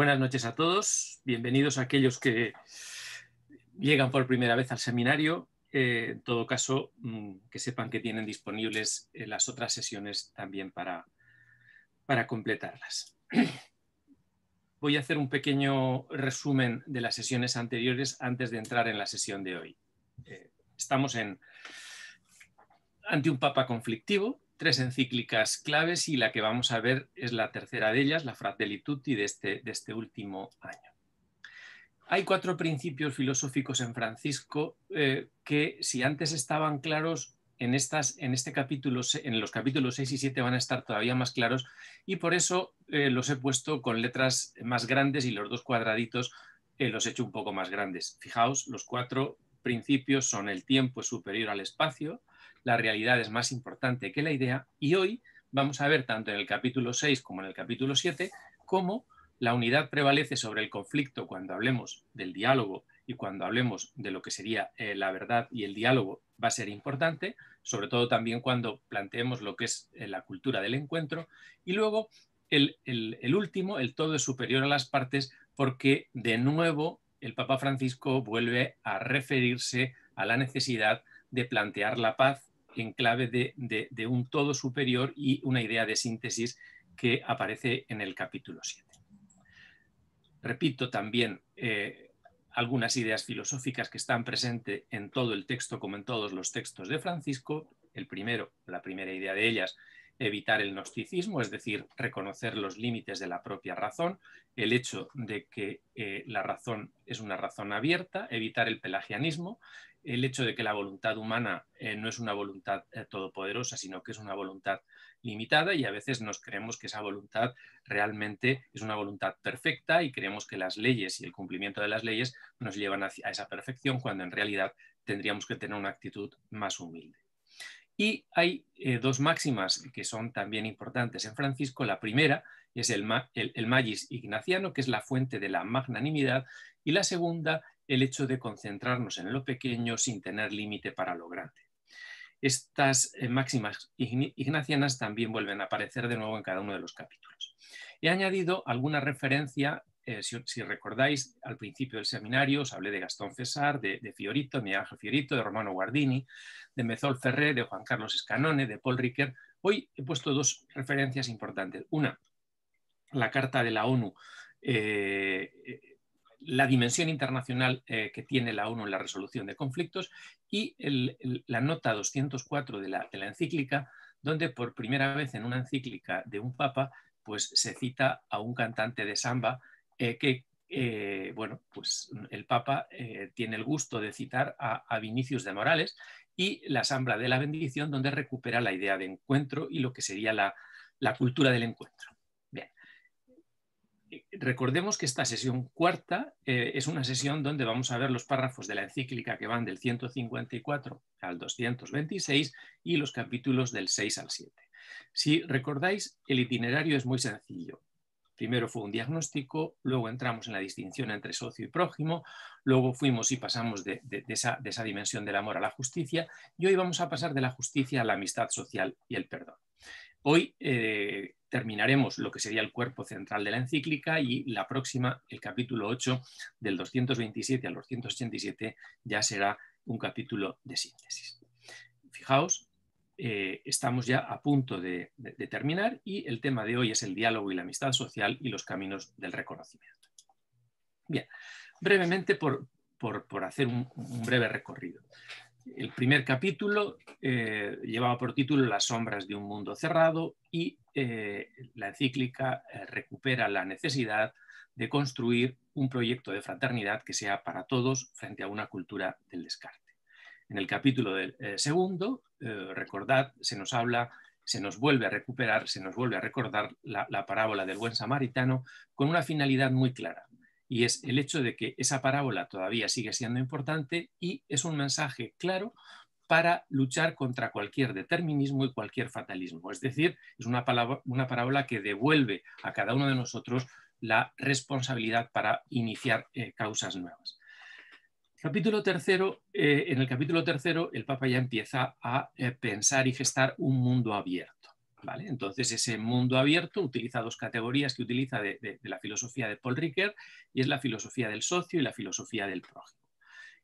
Buenas noches a todos, bienvenidos a aquellos que llegan por primera vez al seminario. Eh, en todo caso, mm, que sepan que tienen disponibles eh, las otras sesiones también para, para completarlas. Voy a hacer un pequeño resumen de las sesiones anteriores antes de entrar en la sesión de hoy. Eh, estamos en, ante un papa conflictivo, tres encíclicas claves y la que vamos a ver es la tercera de ellas, la Fratelli Tutti de este, de este último año. Hay cuatro principios filosóficos en Francisco eh, que si antes estaban claros, en, estas, en, este capítulo, en los capítulos 6 y 7 van a estar todavía más claros y por eso eh, los he puesto con letras más grandes y los dos cuadraditos eh, los he hecho un poco más grandes. Fijaos, los cuatro principios son el tiempo es superior al espacio, la realidad es más importante que la idea y hoy vamos a ver tanto en el capítulo 6 como en el capítulo 7 cómo la unidad prevalece sobre el conflicto cuando hablemos del diálogo y cuando hablemos de lo que sería eh, la verdad y el diálogo va a ser importante, sobre todo también cuando planteemos lo que es eh, la cultura del encuentro. Y luego el, el último, el todo es superior a las partes, porque de nuevo el Papa Francisco vuelve a referirse a la necesidad de plantear la paz en clave de, un todo superior y una idea de síntesis que aparece en el capítulo 7. Repito también eh, algunas ideas filosóficas que están presentes en todo el texto como en todos los textos de Francisco. El primero, la primera idea de ellas, evitar el gnosticismo, es decir, reconocer los límites de la propia razón, el hecho de que eh, la razón es una razón abierta, evitar el pelagianismo, el hecho de que la voluntad humana eh, no es una voluntad eh, todopoderosa, sino que es una voluntad limitada y a veces nos creemos que esa voluntad realmente es una voluntad perfecta y creemos que las leyes y el cumplimiento de las leyes nos llevan hacia esa perfección cuando en realidad tendríamos que tener una actitud más humilde. Y hay eh, dos máximas que son también importantes en Francisco. La primera es el, el, el magis ignaciano, que es la fuente de la magnanimidad, y la segunda el hecho de concentrarnos en lo pequeño sin tener límite para lo grande. Estas eh, máximas ignacianas también vuelven a aparecer de nuevo en cada uno de los capítulos. He añadido alguna referencia, eh, si, recordáis, al principio del seminario os hablé de Gastón César, de, Fiorito, de Miguel Ángel Fiorito, de Romano Guardini, de Mezol Ferré, de Juan Carlos Escanone, de Paul Riquer. Hoy he puesto dos referencias importantes. Una, la Carta de la ONU eh, la dimensión internacional eh, que tiene la ONU en la resolución de conflictos y la nota 204 de la, encíclica, donde por primera vez en una encíclica de un papa, pues se cita a un cantante de samba eh, que, eh, bueno, pues el papa tiene el gusto de citar a, Vinicius de Morales y la sambra de la bendición, donde recupera la idea de encuentro y lo que sería la cultura del encuentro recordemos que esta sesión cuarta eh, es una sesión donde vamos a ver los párrafos de la encíclica que van del 154 al 226 y los capítulos del 6 al 7. Si recordáis, el itinerario es muy sencillo. Primero fue un diagnóstico, luego entramos en la distinción entre socio y prójimo, luego fuimos y pasamos de, esa, dimensión del amor a la justicia y hoy vamos a pasar de la justicia a la amistad social y el perdón. Hoy eh, terminaremos lo que sería el cuerpo central de la encíclica y la próxima, el capítulo 8, del 227 al 287, ya será un capítulo de síntesis. Fijaos, eh, estamos ya a punto de, terminar y el tema de hoy es el diálogo y la amistad social y los caminos del reconocimiento. Bien, brevemente por, hacer un breve recorrido. El primer capítulo eh, llevaba por título Las sombras de un mundo cerrado y eh, la encíclica recupera la necesidad de construir un proyecto de fraternidad que sea para todos frente a una cultura del descarte. En el capítulo del segundo, recordad, se nos habla, se nos vuelve a recuperar, se nos vuelve a recordar la parábola del buen samaritano con una finalidad muy clara, y es el hecho de que esa parábola todavía sigue siendo importante y es un mensaje claro para luchar contra cualquier determinismo y cualquier fatalismo. Es decir, es una, una parábola que devuelve a cada uno de nosotros la responsabilidad para iniciar eh, causas nuevas. Capítulo tercero, eh, en el capítulo tercero el Papa ya empieza a eh, pensar y gestar un mundo abierto. ¿vale? Entonces, ese mundo abierto utiliza dos categorías que utiliza de, la filosofía de Paul Ricoeur y es la filosofía del socio y la filosofía del prójimo.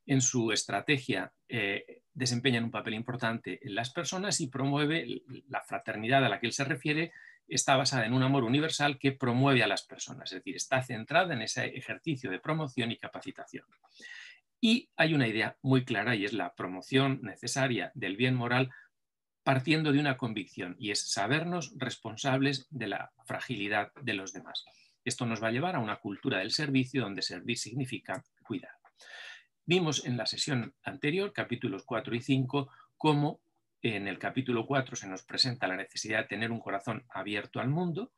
En su estrategia eh, desempeñan un papel importante en las personas y promueve la fraternidad a la que él se refiere, está basada en un amor universal que promueve a las personas, es decir, está centrada en ese ejercicio de promoción y capacitación. Y hay una idea muy clara y es la promoción necesaria del bien moral partiendo de una convicción y es sabernos responsables de la fragilidad de los demás. Esto nos va a llevar a una cultura del servicio donde servir significa cuidar. Vimos en la sesión anterior, capítulos 4 y 5, cómo en el capítulo 4 se nos presenta la necesidad de tener un corazón abierto al mundo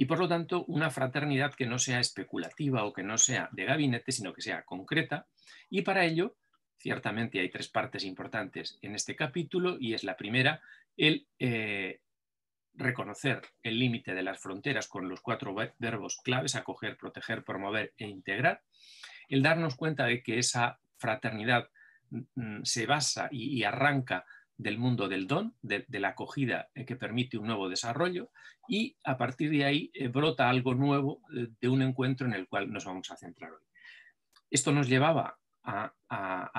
y por lo tanto una fraternidad que no sea especulativa o que no sea de gabinete, sino que sea concreta. Y para ello, ciertamente hay tres partes importantes en este capítulo y es la primera, el eh, reconocer el límite de las fronteras con los cuatro verbos claves, acoger, proteger, promover e integrar, el darnos cuenta de que esa fraternidad mm, mm, se basa y arranca del mundo del don, de, la acogida eh, que permite un nuevo desarrollo y a partir de ahí eh, brota algo nuevo eh, de un encuentro en el cual nos vamos a centrar hoy. Esto nos llevaba a,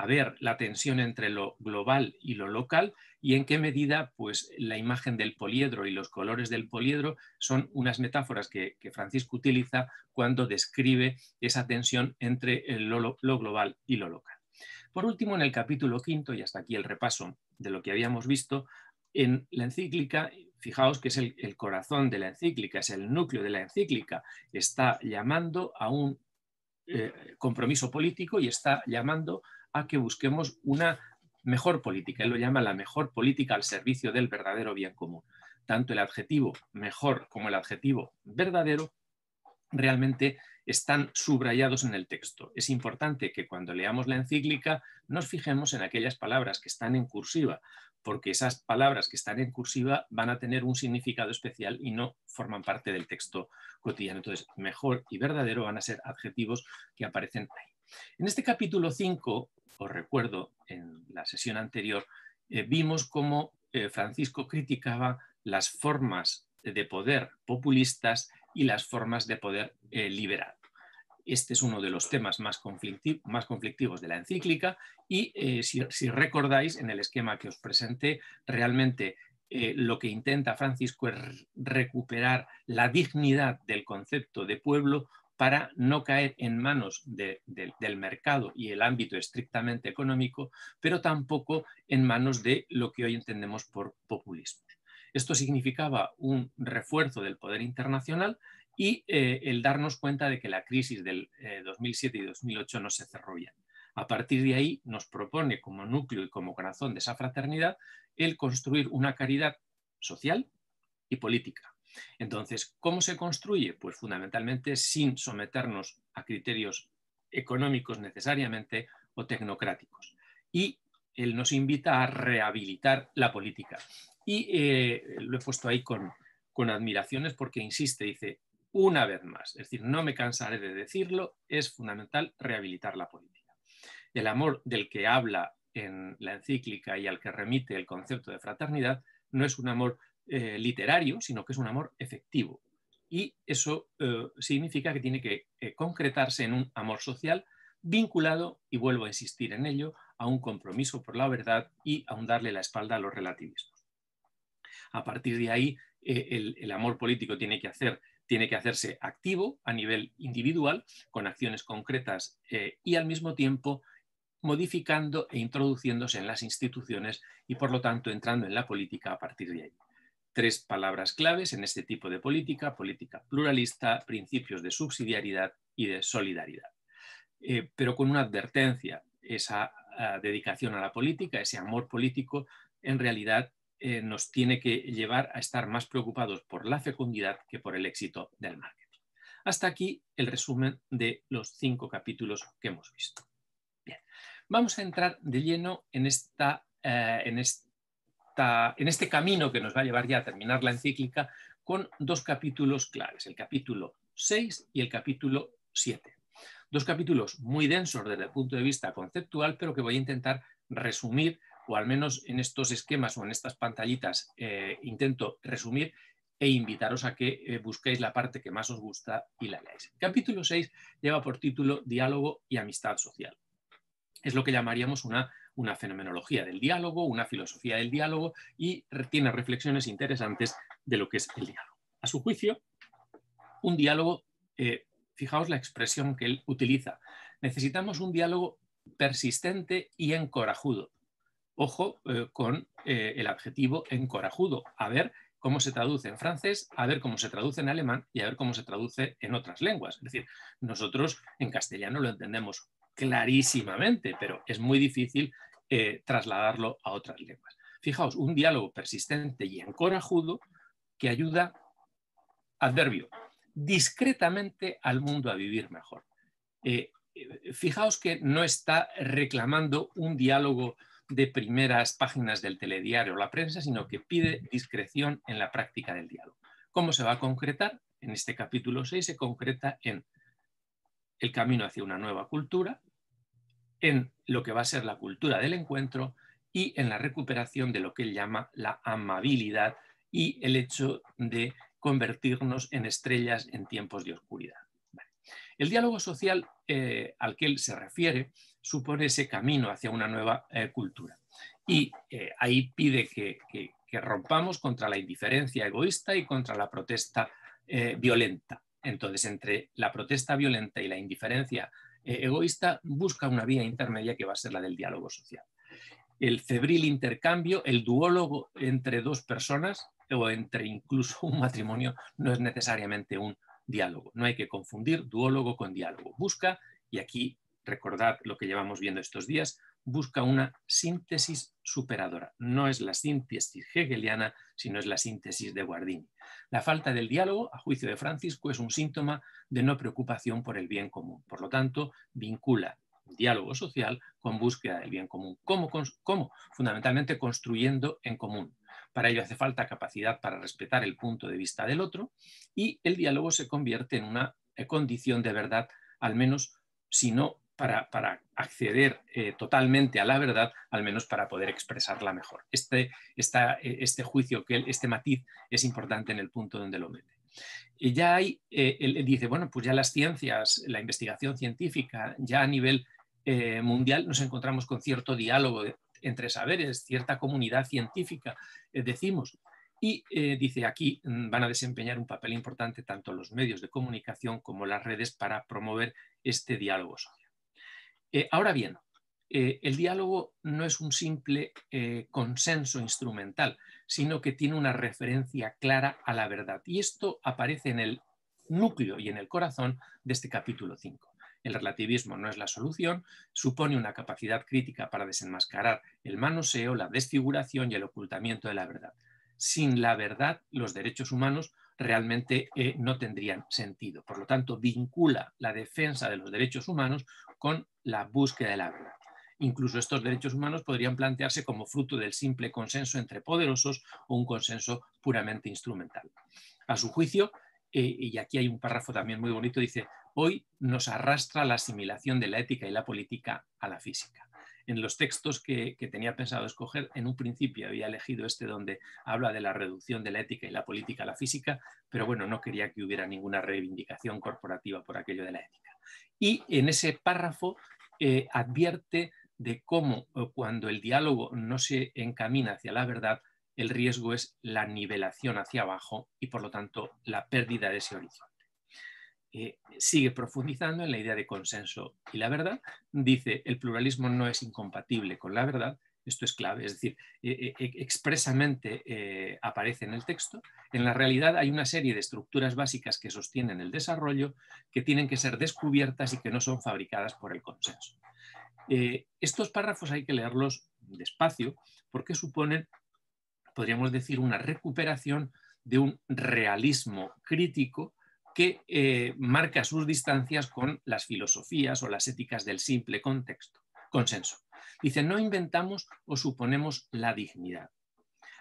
ver la tensión entre lo global y lo local y en qué medida pues, la imagen del poliedro y los colores del poliedro son unas metáforas que, Francisco utiliza cuando describe esa tensión entre lo global y lo local. Por último, en el capítulo quinto, y hasta aquí el repaso de lo que habíamos visto, en la encíclica, fijaos que es el, corazón de la encíclica, es el núcleo de la encíclica, está llamando a un eh, compromiso político y está llamando a que busquemos una mejor política. Él lo llama la mejor política al servicio del verdadero bien común. Tanto el adjetivo mejor como el adjetivo verdadero realmente están subrayados en el texto. Es importante que cuando leamos la encíclica nos fijemos en aquellas palabras que están en cursiva, porque esas palabras que están en cursiva van a tener un significado especial y no forman parte del texto cotidiano. Entonces, mejor y verdadero van a ser adjetivos que aparecen ahí. En este capítulo 5, os recuerdo, en la sesión anterior, eh, vimos cómo eh, Francisco criticaba las formas de poder populistas y las formas de poder eh, liberal. Este es uno de los temas más, conflictivos de la encíclica y eh, si, recordáis en el esquema que os presenté, realmente eh, lo que intenta Francisco es recuperar la dignidad del concepto de pueblo para no caer en manos del mercado y el ámbito estrictamente económico, pero tampoco en manos de lo que hoy entendemos por populismo. Esto significaba un refuerzo del poder internacional y eh, el darnos cuenta de que la crisis del 2007 eh, y 2008 no se cerró bien. A partir de ahí nos propone como núcleo y como corazón de esa fraternidad el construir una caridad social y política. Entonces, ¿cómo se construye? Pues fundamentalmente sin someternos a criterios económicos necesariamente o tecnocráticos. Y él nos invita a rehabilitar la política. Y eh, lo he puesto ahí con, admiraciones porque insiste, dice, una vez más, es decir, no me cansaré de decirlo, es fundamental rehabilitar la política. El amor del que habla en la encíclica y al que remite el concepto de fraternidad no es un amor eh, literario, sino que es un amor efectivo. Y eso eh, significa que tiene que concretarse en un amor social vinculado, y vuelvo a insistir en ello, a un compromiso por la verdad y a un darle la espalda a los relativismos. A partir de ahí, eh, el, amor político tiene que, hacer, tiene que hacerse activo a nivel individual, con acciones concretas eh, y al mismo tiempo modificando e introduciéndose en las instituciones y por lo tanto entrando en la política a partir de ahí. Tres palabras claves en este tipo de política, política pluralista, principios de subsidiariedad y de solidaridad. Eh, pero con una advertencia, esa dedicación a la política, ese amor político, en realidad eh, nos tiene que llevar a estar más preocupados por la fecundidad que por el éxito del marketing. Hasta aquí el resumen de los cinco capítulos que hemos visto. Bien, vamos a entrar de lleno en, esta, eh, en, esta, en este camino que nos va a llevar ya a terminar la encíclica con dos capítulos claves, el capítulo 6 y el capítulo 7. Dos capítulos muy densos desde el punto de vista conceptual, pero que voy a intentar resumir o al menos en estos esquemas o en estas pantallitas intento resumir e invitaros a que eh, busquéis la parte que más os gusta y la leáis. Capítulo 6 lleva por título Diálogo y amistad social. Es lo que llamaríamos una, una fenomenología del diálogo, una filosofía del diálogo y tiene reflexiones interesantes de lo que es el diálogo. A su juicio, un diálogo, eh, fijaos la expresión que él utiliza, necesitamos un diálogo persistente y encorajudo. Ojo eh, con el adjetivo encorajudo. A ver cómo se traduce en francés, a ver cómo se traduce en alemán y a ver cómo se traduce en otras lenguas. Es decir, nosotros en castellano lo entendemos clarísimamente, pero es muy difícil eh, trasladarlo a otras lenguas. Fijaos, un diálogo persistente y encorajudo que ayuda, adverbio, discretamente al mundo a vivir mejor. Eh, eh, fijaos que no está reclamando un diálogo de primeras páginas del telediario o la prensa, sino que pide discreción en la práctica del diálogo. ¿Cómo se va a concretar? En este capítulo 6 se concreta en el camino hacia una nueva cultura, en lo que va a ser la cultura del encuentro y en la recuperación de lo que él llama la amabilidad y el hecho de convertirnos en estrellas en tiempos de oscuridad. El diálogo social eh, al que él se refiere supone ese camino hacia una nueva eh, cultura. Y eh, ahí pide que, rompamos contra la indiferencia egoísta y contra la protesta violenta. Entonces, entre la protesta violenta y la indiferencia egoísta, busca una vía intermedia que va a ser la del diálogo social. El febril intercambio, el duólogo entre dos personas o entre incluso un matrimonio, no es necesariamente un diálogo. No hay que confundir duólogo con diálogo. Busca, y aquí recordad lo que llevamos viendo estos días, busca una síntesis superadora. No es la síntesis hegeliana, sino es la síntesis de Guardini. La falta del diálogo, a juicio de Francisco, es un síntoma de no preocupación por el bien común. Por lo tanto, vincula diálogo social con búsqueda del bien común. ¿Cómo? ¿Cómo? Fundamentalmente construyendo en común. Para ello hace falta capacidad para respetar el punto de vista del otro y el diálogo se convierte en una condición de verdad, al menos si no para, acceder eh, totalmente a la verdad, al menos para poder expresarla mejor. Este, eh, este juicio, este matiz es importante en el punto donde lo mete. Y ya hay, él dice, bueno, pues ya las ciencias, la investigación científica, ya a nivel mundial nos encontramos con cierto diálogo entre saberes, cierta comunidad científica, eh, decimos. Y eh, dice aquí mm, van a desempeñar un papel importante tanto los medios de comunicación como las redes para promover este diálogo social. Eh, ahora bien, el diálogo no es un simple consenso instrumental, sino que tiene una referencia clara a la verdad. Y esto aparece en el núcleo y en el corazón de este capítulo 5 el relativismo no es la solución, supone una capacidad crítica para desenmascarar el manoseo, la desfiguración y el ocultamiento de la verdad. Sin la verdad, los derechos humanos realmente eh, no tendrían sentido. Por lo tanto, vincula la defensa de los derechos humanos con la búsqueda de la verdad. Incluso estos derechos humanos podrían plantearse como fruto del simple consenso entre poderosos o un consenso puramente instrumental. A su juicio, eh, y aquí hay un párrafo también muy bonito, dice, hoy nos arrastra la asimilación de la ética y la política a la física. En los textos que, tenía pensado escoger, en un principio había elegido este donde habla de la reducción de la ética y la política a la física, pero bueno, no quería que hubiera ninguna reivindicación corporativa por aquello de la ética. Y en ese párrafo eh, advierte de cómo eh, cuando el diálogo no se encamina hacia la verdad, el riesgo es la nivelación hacia abajo y por lo tanto la pérdida de ese horizonte. Eh, sigue profundizando en la idea de consenso y la verdad. Dice, el pluralismo no es incompatible con la verdad. Esto es clave, es decir, eh, eh, expresamente aparece en el texto. En la realidad hay una serie de estructuras básicas que sostienen el desarrollo que tienen que ser descubiertas y que no son fabricadas por el consenso. estos párrafos hay que leerlos despacio porque suponen podríamos decir, una recuperación de un realismo crítico que eh, marca sus distancias con las filosofías o las éticas del simple contexto, consenso. Dice, no inventamos o suponemos la dignidad.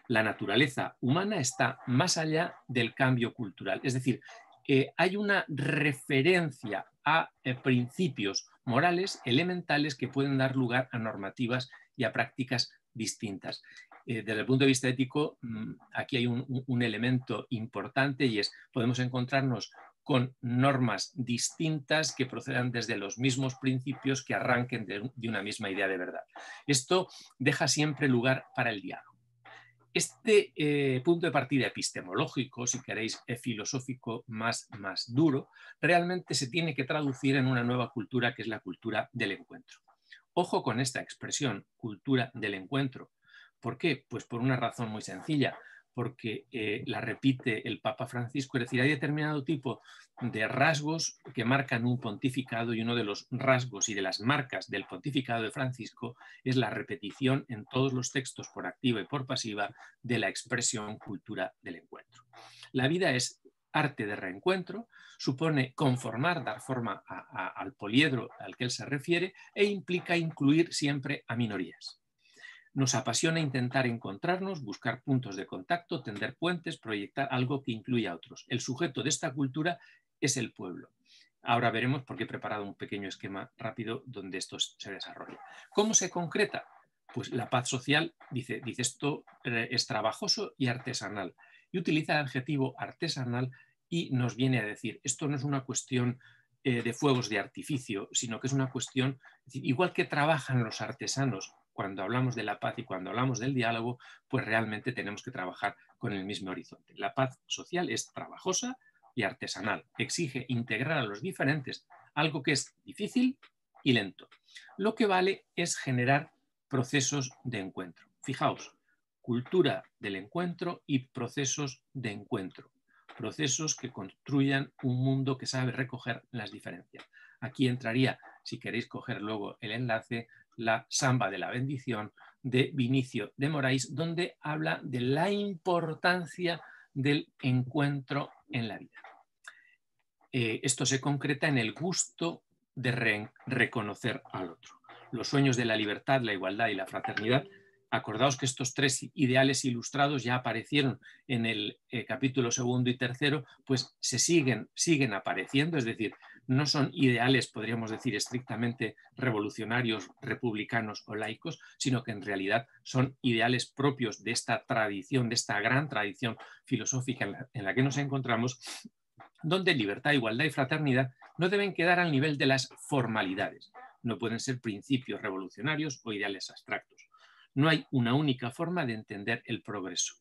La naturaleza humana está más allá del cambio cultural. Es decir, eh, hay una referencia a eh, principios morales elementales que pueden dar lugar a normativas y a prácticas distintas. Eh, desde el punto de vista ético, mm, aquí hay un, elemento importante y es, podemos encontrarnos con normas distintas que procedan desde los mismos principios que arranquen de, una misma idea de verdad. Esto deja siempre lugar para el diálogo. Este eh, punto de partida epistemológico, si queréis, eh, filosófico más, más duro, realmente se tiene que traducir en una nueva cultura que es la cultura del encuentro. Ojo con esta expresión, cultura del encuentro, ¿Por qué? Pues por una razón muy sencilla, porque eh, la repite el Papa Francisco, es decir, hay determinado tipo de rasgos que marcan un pontificado y uno de los rasgos y de las marcas del pontificado de Francisco es la repetición en todos los textos por activa y por pasiva de la expresión cultura del encuentro. La vida es arte de reencuentro, supone conformar, dar forma al poliedro al que él se refiere e implica incluir siempre a minorías. Nos apasiona intentar encontrarnos, buscar puntos de contacto, tender puentes, proyectar algo que incluya a otros. El sujeto de esta cultura es el pueblo. Ahora veremos porque he preparado un pequeño esquema rápido donde esto se desarrolla. ¿Cómo se concreta? Pues la paz social, dice, dice esto eh, es trabajoso y artesanal. Y utiliza el adjetivo artesanal y nos viene a decir, esto no es una cuestión eh, de fuegos de artificio, sino que es una cuestión, igual que trabajan los artesanos cuando hablamos de la paz y cuando hablamos del diálogo, pues realmente tenemos que trabajar con el mismo horizonte. La paz social es trabajosa y artesanal, exige integrar a los diferentes, algo que es difícil y lento. Lo que vale es generar procesos de encuentro. Fijaos, cultura del encuentro y procesos de encuentro, procesos que construyan un mundo que sabe recoger las diferencias. Aquí entraría, si queréis coger luego el enlace, la samba de la bendición de Vinicio de Moraes, donde habla de la importancia del encuentro en la vida. Eh, esto se concreta en el gusto de reconocer al otro. Los sueños de la libertad, la igualdad y la fraternidad Acordaos que estos tres ideales ilustrados ya aparecieron en el eh, capítulo segundo y tercero, pues se siguen, siguen apareciendo, es decir, no son ideales, podríamos decir, estrictamente revolucionarios, republicanos o laicos, sino que en realidad son ideales propios de esta tradición, de esta gran tradición filosófica en la que nos encontramos, donde libertad, igualdad y fraternidad no deben quedar al nivel de las formalidades, no pueden ser principios revolucionarios o ideales abstractos no hay una única forma de entender el progreso.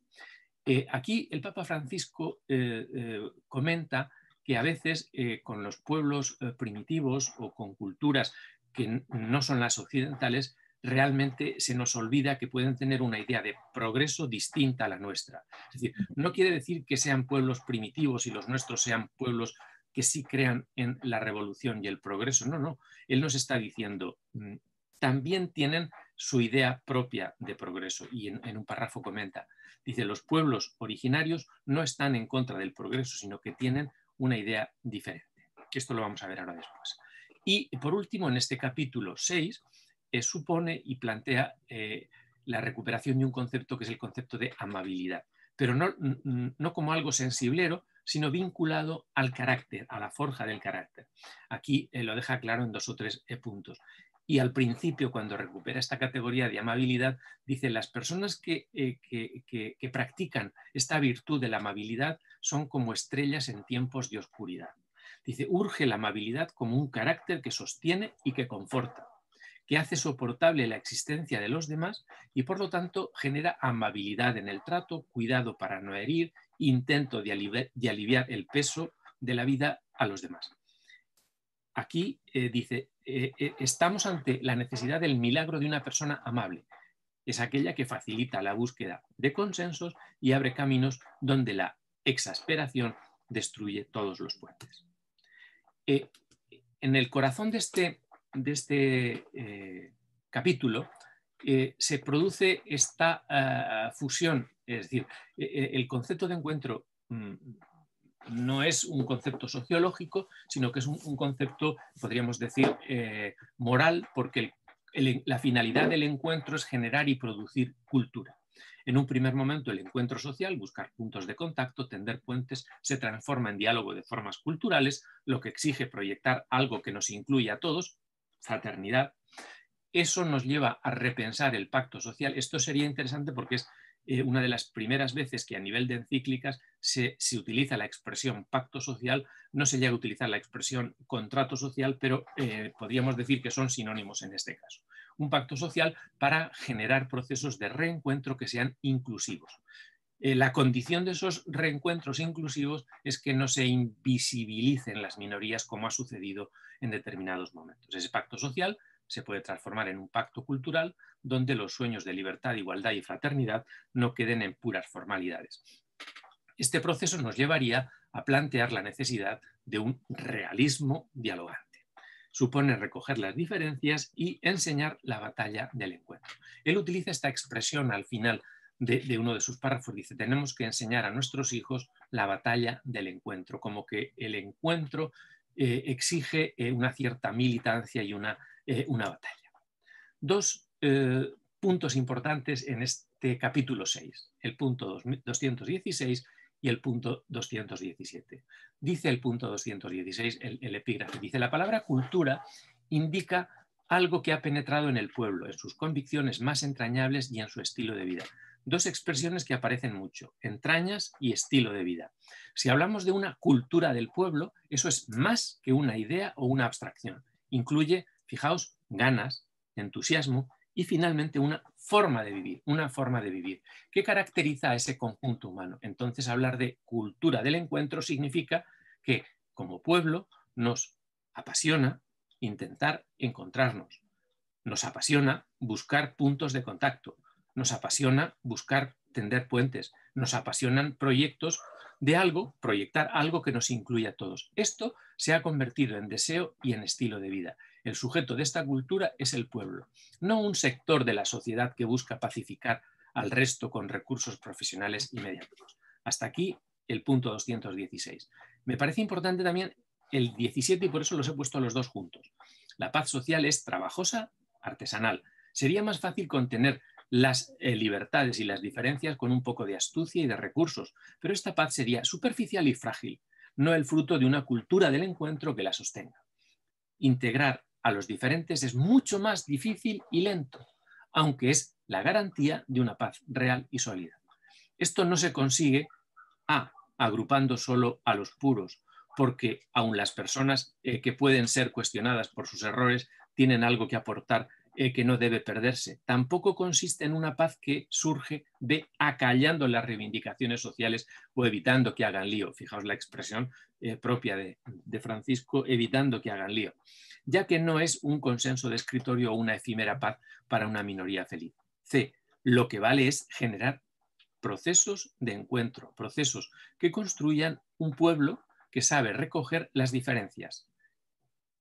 Eh, aquí el Papa Francisco eh, eh, comenta que a veces con los pueblos primitivos o con culturas que no son las occidentales, realmente se nos olvida que pueden tener una idea de progreso distinta a la nuestra. Es decir, no quiere decir que sean pueblos primitivos y los nuestros sean pueblos que sí crean en la revolución y el progreso. No, no. Él nos está diciendo, mm, también tienen su idea propia de progreso. Y en, un párrafo comenta, dice, los pueblos originarios no están en contra del progreso, sino que tienen una idea diferente. Esto lo vamos a ver ahora después. Y por último, en este capítulo 6, eh, supone y plantea eh, la recuperación de un concepto que es el concepto de amabilidad, pero no, no como algo sensiblero, sino vinculado al carácter, a la forja del carácter. Aquí eh, lo deja claro en dos o tres puntos. Y al principio, cuando recupera esta categoría de amabilidad, dice, las personas que, eh, que, practican esta virtud de la amabilidad son como estrellas en tiempos de oscuridad. Dice, urge la amabilidad como un carácter que sostiene y que conforta, que hace soportable la existencia de los demás y por lo tanto genera amabilidad en el trato, cuidado para no herir, intento de aliviar, el peso de la vida a los demás. Aquí eh, dice, eh, eh, estamos ante la necesidad del milagro de una persona amable. Es aquella que facilita la búsqueda de consensos y abre caminos donde la exasperación destruye todos los puentes. En el corazón de este, de este capítulo se produce esta ah, fusión, es decir, el concepto de encuentro mm, no es un concepto sociológico, sino que es un, concepto, podríamos decir, eh, moral, porque la finalidad del encuentro es generar y producir cultura. En un primer momento, el encuentro social, buscar puntos de contacto, tender puentes, se transforma en diálogo de formas culturales, lo que exige proyectar algo que nos incluya a todos, fraternidad, eso nos lleva a repensar el pacto social. Esto sería interesante porque es eh, una de las primeras veces que a nivel de encíclicas se, utiliza la expresión pacto social, no se llega a utilizar la expresión contrato social, pero eh, podríamos decir que son sinónimos en este caso. Un pacto social para generar procesos de reencuentro que sean inclusivos. Eh, la condición de esos reencuentros inclusivos es que no se invisibilicen las minorías como ha sucedido en determinados momentos. Ese pacto social se puede transformar en un pacto cultural donde los sueños de libertad, igualdad y fraternidad no queden en puras formalidades. Este proceso nos llevaría a plantear la necesidad de un realismo dialogante. Supone recoger las diferencias y enseñar la batalla del encuentro. Él utiliza esta expresión al final de, uno de sus párrafos. Dice, tenemos que enseñar a nuestros hijos la batalla del encuentro, como que el encuentro eh, exige eh, una cierta militancia y una eh, una batalla. Dos eh, puntos importantes en este capítulo 6, el punto 216 y el punto 217. Dice el punto 216, el, el epígrafe, dice, la palabra cultura indica algo que ha penetrado en el pueblo, en sus convicciones más entrañables y en su estilo de vida. Dos expresiones que aparecen mucho, entrañas y estilo de vida. Si hablamos de una cultura del pueblo, eso es más que una idea o una abstracción. Incluye Fijaos, ganas, entusiasmo y finalmente una forma de vivir, una forma de vivir. ¿Qué caracteriza a ese conjunto humano? Entonces hablar de cultura del encuentro significa que como pueblo nos apasiona intentar encontrarnos, nos apasiona buscar puntos de contacto, nos apasiona buscar tender puentes, nos apasionan proyectos de algo, proyectar algo que nos incluya a todos. Esto se ha convertido en deseo y en estilo de vida. El sujeto de esta cultura es el pueblo, no un sector de la sociedad que busca pacificar al resto con recursos profesionales y mediáticos. Hasta aquí el punto 216. Me parece importante también el 17 y por eso los he puesto los dos juntos. La paz social es trabajosa, artesanal. Sería más fácil contener las eh, libertades y las diferencias con un poco de astucia y de recursos, pero esta paz sería superficial y frágil, no el fruto de una cultura del encuentro que la sostenga. Integrar a los diferentes es mucho más difícil y lento, aunque es la garantía de una paz real y sólida. Esto no se consigue A, agrupando solo a los puros, porque aun las personas eh, que pueden ser cuestionadas por sus errores tienen algo que aportar eh, que no debe perderse. Tampoco consiste en una paz que surge de acallando las reivindicaciones sociales o evitando que hagan lío. Fijaos la expresión eh, propia de, de Francisco, evitando que hagan lío, ya que no es un consenso de escritorio o una efímera paz para una minoría feliz. C. Lo que vale es generar procesos de encuentro, procesos que construyan un pueblo que sabe recoger las diferencias.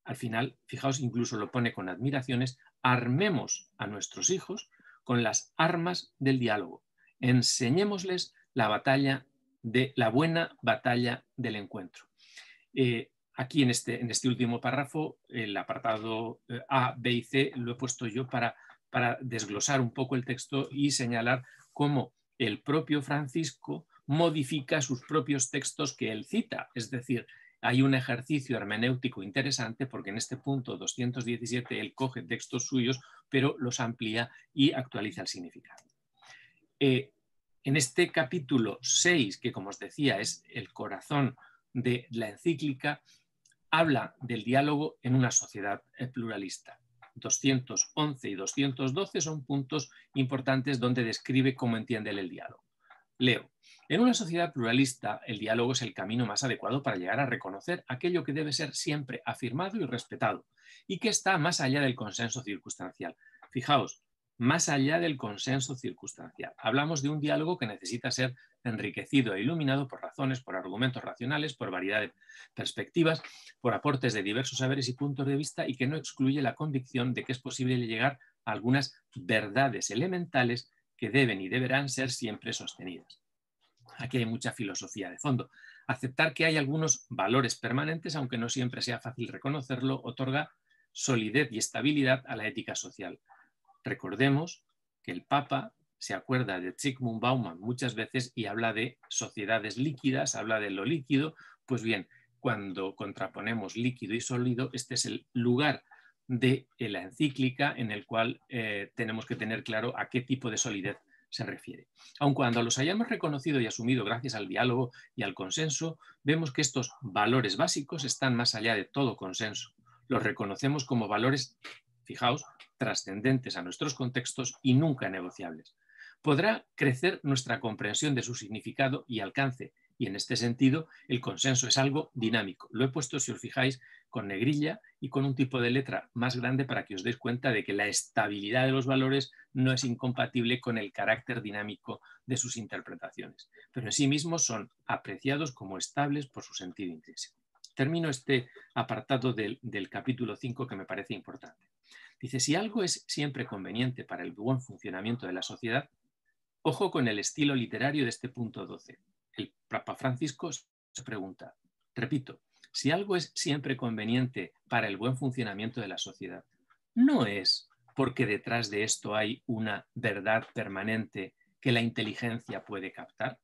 Al final, fijaos, incluso lo pone con admiraciones, armemos a nuestros hijos con las armas del diálogo. Enseñémosles la batalla de la buena batalla del encuentro. Eh, aquí en este, en este último párrafo, el apartado eh, A, B y C lo he puesto yo para, para desglosar un poco el texto y señalar cómo el propio Francisco modifica sus propios textos que él cita. Es decir, hay un ejercicio hermenéutico interesante porque en este punto 217 él coge textos suyos, pero los amplía y actualiza el significado. Eh, en este capítulo 6, que como os decía es el corazón de la encíclica, habla del diálogo en una sociedad eh, pluralista. 211 y 212 son puntos importantes donde describe cómo entiende el diálogo. Leo. En una sociedad pluralista, el diálogo es el camino más adecuado para llegar a reconocer aquello que debe ser siempre afirmado y respetado, y que está más allá del consenso circunstancial. Fijaos, más allá del consenso circunstancial. Hablamos de un diálogo que necesita ser enriquecido e iluminado por razones, por argumentos racionales, por variedad de perspectivas, por aportes de diversos saberes y puntos de vista y que no excluye la convicción de que es posible llegar a algunas verdades elementales que deben y deberán ser siempre sostenidas. Aquí hay mucha filosofía de fondo. Aceptar que hay algunos valores permanentes, aunque no siempre sea fácil reconocerlo, otorga solidez y estabilidad a la ética social. Recordemos que el Papa se acuerda de Zygmunt Bauman muchas veces y habla de sociedades líquidas, habla de lo líquido. Pues bien, cuando contraponemos líquido y sólido, este es el lugar de la encíclica en el cual eh, tenemos que tener claro a qué tipo de solidez se refiere. Aun cuando los hayamos reconocido y asumido gracias al diálogo y al consenso, vemos que estos valores básicos están más allá de todo consenso. Los reconocemos como valores, fijaos, trascendentes a nuestros contextos y nunca negociables. Podrá crecer nuestra comprensión de su significado y alcance, y en este sentido el consenso es algo dinámico. Lo he puesto, si os fijáis, con negrilla y con un tipo de letra más grande para que os deis cuenta de que la estabilidad de los valores no es incompatible con el carácter dinámico de sus interpretaciones, pero en sí mismos son apreciados como estables por su sentido intrínseco. Termino este apartado del, del capítulo 5 que me parece importante. Dice, si algo es siempre conveniente para el buen funcionamiento de la sociedad, ojo con el estilo literario de este punto 12. El Papa Francisco se pregunta, repito, si algo es siempre conveniente para el buen funcionamiento de la sociedad, no es porque detrás de esto hay una verdad permanente que la inteligencia puede captar.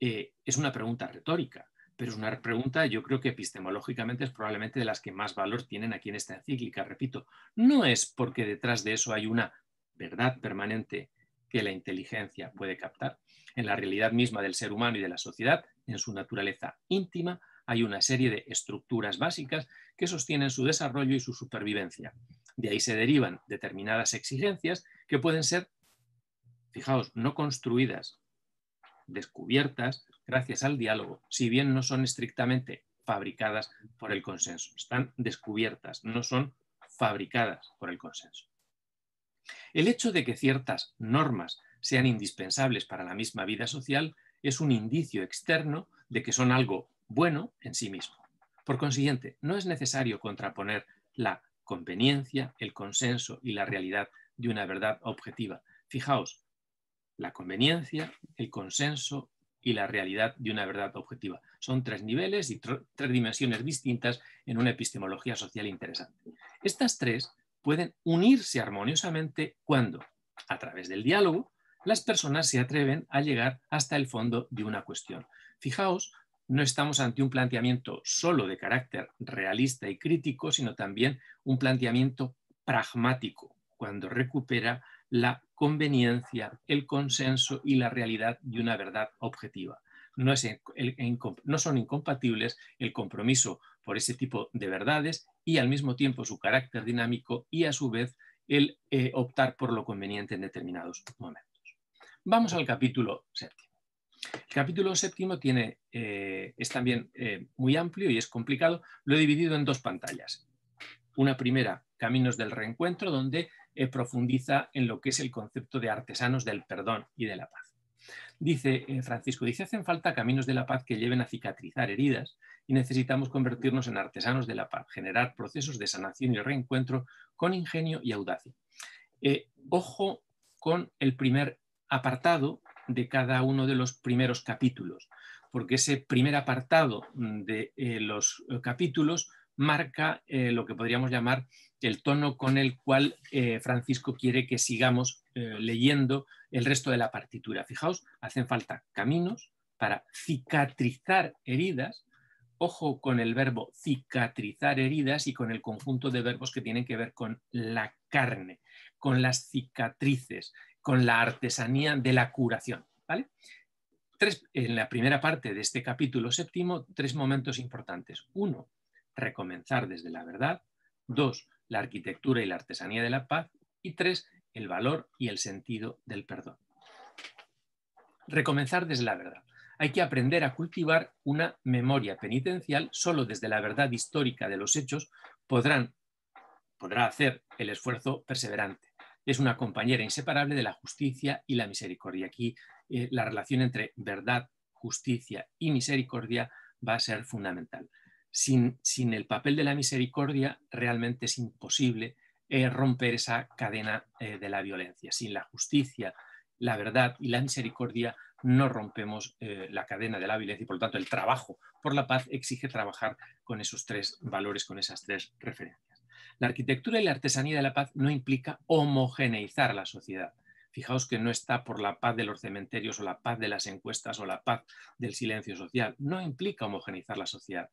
Eh, es una pregunta retórica, pero es una pregunta, yo creo que epistemológicamente es probablemente de las que más valor tienen aquí en esta encíclica. Repito, no es porque detrás de eso hay una verdad permanente que la inteligencia puede captar. En la realidad misma del ser humano y de la sociedad, en su naturaleza íntima, hay una serie de estructuras básicas que sostienen su desarrollo y su supervivencia. De ahí se derivan determinadas exigencias que pueden ser, fijaos, no construidas, descubiertas gracias al diálogo, si bien no son estrictamente fabricadas por el consenso. Están descubiertas, no son fabricadas por el consenso. El hecho de que ciertas normas sean indispensables para la misma vida social es un indicio externo de que son algo bueno en sí mismo. Por consiguiente, no es necesario contraponer la conveniencia, el consenso y la realidad de una verdad objetiva. Fijaos, la conveniencia, el consenso y la realidad de una verdad objetiva. Son tres niveles y tres dimensiones distintas en una epistemología social interesante. Estas tres pueden unirse armoniosamente cuando, a través del diálogo, las personas se atreven a llegar hasta el fondo de una cuestión. Fijaos, no estamos ante un planteamiento solo de carácter realista y crítico, sino también un planteamiento pragmático, cuando recupera la conveniencia, el consenso y la realidad de una verdad objetiva. No, son incompatibles el compromiso por ese tipo de verdades y al mismo tiempo su carácter dinámico y a su vez el eh, optar por lo conveniente en determinados momentos. Vamos al capítulo séptimo. El capítulo séptimo tiene, eh, es también eh, muy amplio y es complicado. Lo he dividido en dos pantallas. Una primera, Caminos del Reencuentro, donde profundiza en lo que es el concepto de artesanos del perdón y de la paz. Dice Francisco, dice, hacen falta caminos de la paz que lleven a cicatrizar heridas y necesitamos convertirnos en artesanos de la paz, generar procesos de sanación y reencuentro con ingenio y audacia. Eh, ojo con el primer apartado de cada uno de los primeros capítulos, porque ese primer apartado de los capítulos marca lo que podríamos llamar el tono con el cual eh, Francisco quiere que sigamos eh, leyendo el resto de la partitura. Fijaos, hacen falta caminos para cicatrizar heridas. Ojo con el verbo cicatrizar heridas y con el conjunto de verbos que tienen que ver con la carne, con las cicatrices, con la artesanía de la curación. ¿vale? En la primera parte de este capítulo séptimo, tres momentos importantes. Uno, recomenzar desde la verdad. Dos, la arquitectura y la artesanía de la paz. Y tres, el valor y el sentido del perdón. Recomenzar desde la verdad. Hay que aprender a cultivar una memoria penitencial. Solo desde la verdad histórica de los hechos podrán, podrá hacer el esfuerzo perseverante. Es una compañera inseparable de la justicia y la misericordia. Aquí eh, la relación entre verdad, justicia y misericordia va a ser fundamental sin, el papel de la misericordia realmente es imposible eh, romper esa cadena eh, de la violencia. Sin la justicia, la verdad y la misericordia no rompemos eh, la cadena de la violencia y por lo tanto el trabajo por la paz exige trabajar con esos tres valores, con esas tres referencias. La arquitectura y la artesanía de la paz no implica homogeneizar la sociedad. Fijaos que no está por la paz de los cementerios o la paz de las encuestas o la paz del silencio social. No implica homogeneizar la sociedad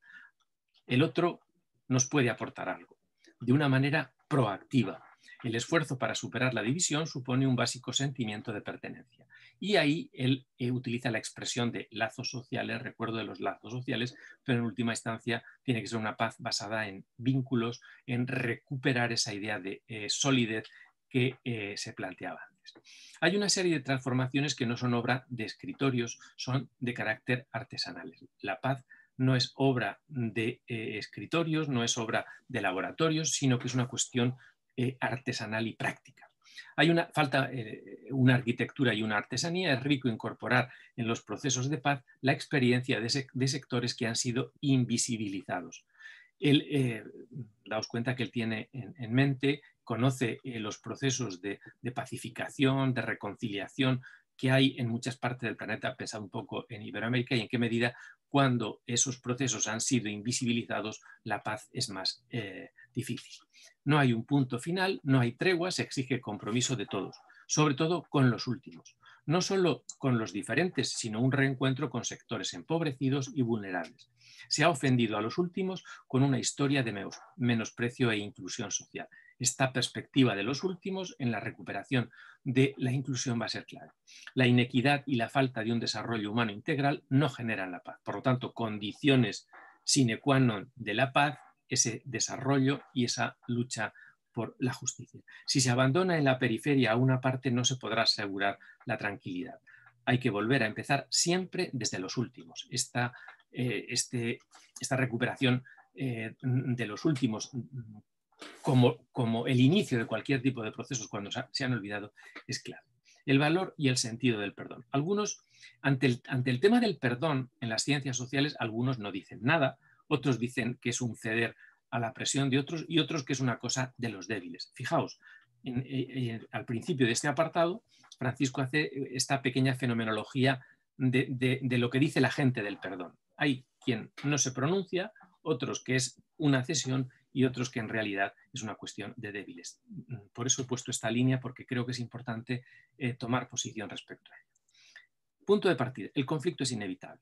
el otro nos puede aportar algo. de una manera proactiva. El esfuerzo para superar la división supone un básico sentimiento de pertenencia. Y ahí él eh, utiliza la expresión de lazos sociales, recuerdo de los lazos sociales, pero en última instancia tiene que ser una paz basada en vínculos, en recuperar esa idea de eh, solidez que eh, se planteaba antes. Hay una serie de transformaciones que no son obra de escritorios, son de carácter artesanal. La paz no es obra de eh, escritorios, no es obra de laboratorios, sino que es una cuestión eh, artesanal y práctica. Hay una falta una arquitectura y una artesanía, es rico incorporar en los procesos de paz la experiencia de, sectores que han sido invisibilizados. Él, daos cuenta que él tiene en mente conoce eh, los procesos de, pacificación, de reconciliación que hay en muchas partes del planeta, pensado un poco en Iberoamérica y en qué medida cuando esos procesos han sido invisibilizados, la paz es más eh, difícil. No hay un punto final, no hay tregua, se exige compromiso de todos, sobre todo con los últimos. No solo con los diferentes, sino un reencuentro con sectores empobrecidos y vulnerables. Se ha ofendido a los últimos con una historia de menosprecio e inclusión social esta perspectiva de los últimos en la recuperación de la inclusión va a ser clave. La inequidad y la falta de un desarrollo humano integral no generan la paz. Por lo tanto, condiciones sine qua non de la paz, ese desarrollo y esa lucha por la justicia. Si se abandona en la periferia a una parte, no se podrá asegurar la tranquilidad. Hay que volver a empezar siempre desde los últimos. Esta, eh, este, esta recuperación eh, de los últimos como, como el inicio de cualquier tipo de procesos cuando se han olvidado, es clave. El valor y el sentido del perdón. Algunos, ante el, ante el tema del perdón en las ciencias sociales, algunos no dicen nada, otros dicen que es un ceder a la presión de otros y otros que es una cosa de los débiles. Fijaos, eh, eh, al principio de este apartado, Francisco hace esta pequeña fenomenología de, lo que dice la gente del perdón. Hay quien no se pronuncia, otros que es una cesión y otros que en realidad es una cuestión de débiles. Por eso he puesto esta línea porque creo que es importante eh, tomar posición respecto a ello. Punto de partida. El conflicto es inevitable.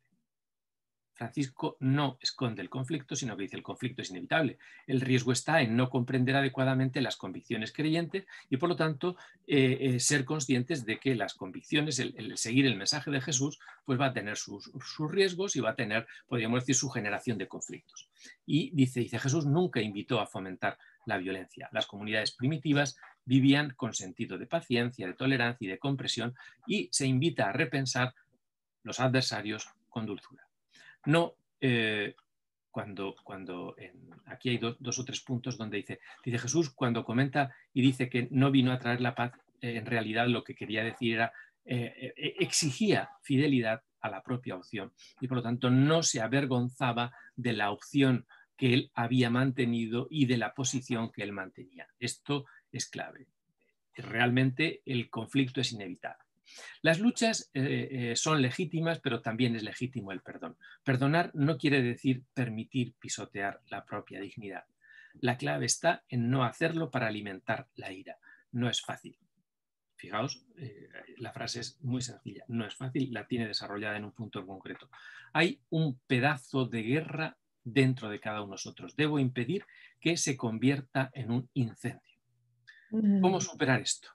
Francisco no esconde el conflicto, sino que dice el conflicto es inevitable. El riesgo está en no comprender adecuadamente las convicciones creyentes y, por lo tanto, eh, eh, ser conscientes de que las convicciones, el, seguir el mensaje de Jesús, pues va a tener sus, riesgos y va a tener, podríamos decir, su generación de conflictos. Y dice, dice Jesús nunca invitó a fomentar la violencia. Las comunidades primitivas vivían con sentido de paciencia, de tolerancia y de compresión y se invita a repensar los adversarios con dulzura. No, eh, cuando, cuando aquí hay dos o tres puntos donde dice, dice Jesús cuando comenta y dice que no vino a traer la paz, eh, en realidad lo que quería decir era, eh, exigía fidelidad a la propia opción y por lo tanto no se avergonzaba de la opción que él había mantenido y de la posición que él mantenía. Esto es clave. Realmente el conflicto es inevitable. Las luchas eh, eh, son legítimas, pero también es legítimo el perdón. Perdonar no quiere decir permitir pisotear la propia dignidad. La clave está en no hacerlo para alimentar la ira. No es fácil. Fijaos, eh, la frase es muy sencilla. No es fácil, la tiene desarrollada en un punto concreto. Hay un pedazo de guerra dentro de cada uno de nosotros. Debo impedir que se convierta en un incendio. ¿Cómo superar esto?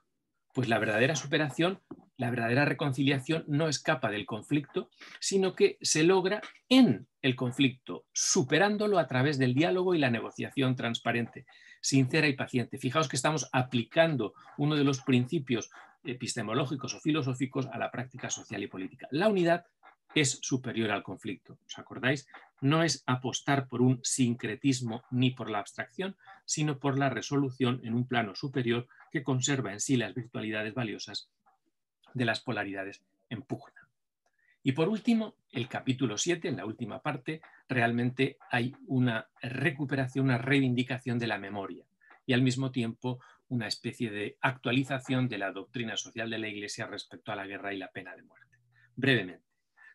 Pues la verdadera superación, la verdadera reconciliación no escapa del conflicto, sino que se logra en el conflicto, superándolo a través del diálogo y la negociación transparente, sincera y paciente. Fijaos que estamos aplicando uno de los principios epistemológicos o filosóficos a la práctica social y política. La unidad es superior al conflicto. ¿Os acordáis? No es apostar por un sincretismo ni por la abstracción, sino por la resolución en un plano superior que conserva en sí las virtualidades valiosas de las polaridades en pugna. Y por último, el capítulo 7, en la última parte, realmente hay una recuperación, una reivindicación de la memoria y al mismo tiempo una especie de actualización de la doctrina social de la Iglesia respecto a la guerra y la pena de muerte. Brevemente,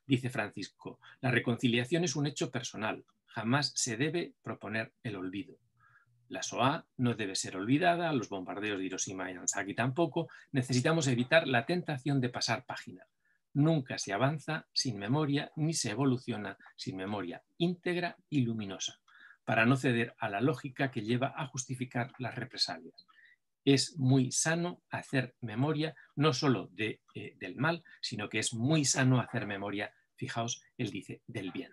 dice Francisco, la reconciliación es un hecho personal, jamás se debe proponer el olvido. La SOA no debe ser olvidada, los bombardeos de Hiroshima y Nagasaki tampoco. Necesitamos evitar la tentación de pasar página. Nunca se avanza sin memoria ni se evoluciona sin memoria íntegra y luminosa. para no ceder a la lógica que lleva a justificar las represalias. Es muy sano hacer memoria no solo de, eh, del mal, sino que es muy sano hacer memoria, fijaos, él dice, del bien.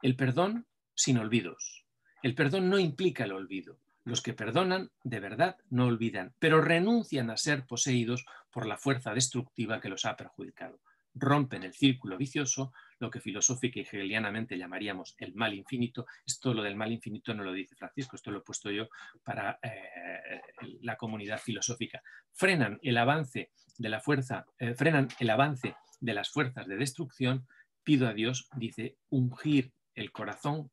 El perdón sin olvidos. El perdón no implica el olvido. Los que perdonan de verdad no olvidan, pero renuncian a ser poseídos por la fuerza destructiva que los ha perjudicado. Rompen el círculo vicioso, lo que filosófica y hegelianamente llamaríamos el mal infinito. Esto lo del mal infinito no lo dice Francisco, esto lo he puesto yo para eh, la comunidad filosófica. Frenan el avance de la fuerza, eh, frenan el avance de las fuerzas de destrucción. Pido a Dios, dice, ungir el corazón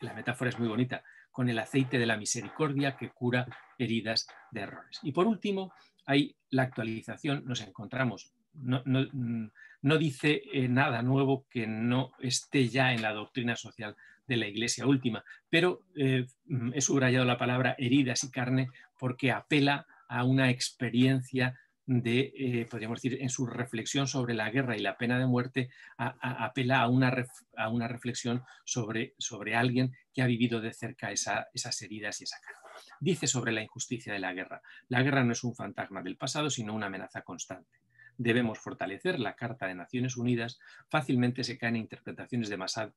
la metáfora es muy bonita, con el aceite de la misericordia que cura heridas de errores. Y por último, hay la actualización, nos encontramos, no, no, dice eh, nada nuevo que no esté ya en la doctrina social de la Iglesia última, pero eh, he subrayado la palabra heridas y carne porque apela a una experiencia de, eh, podríamos decir, en su reflexión sobre la guerra y la pena de muerte, apela a una, a una reflexión sobre, sobre, alguien que ha vivido de cerca esas heridas y esa carga. Dice sobre la injusticia de la guerra, la guerra no es un fantasma del pasado, sino una amenaza constante. Debemos fortalecer la Carta de Naciones Unidas, fácilmente se caen interpretaciones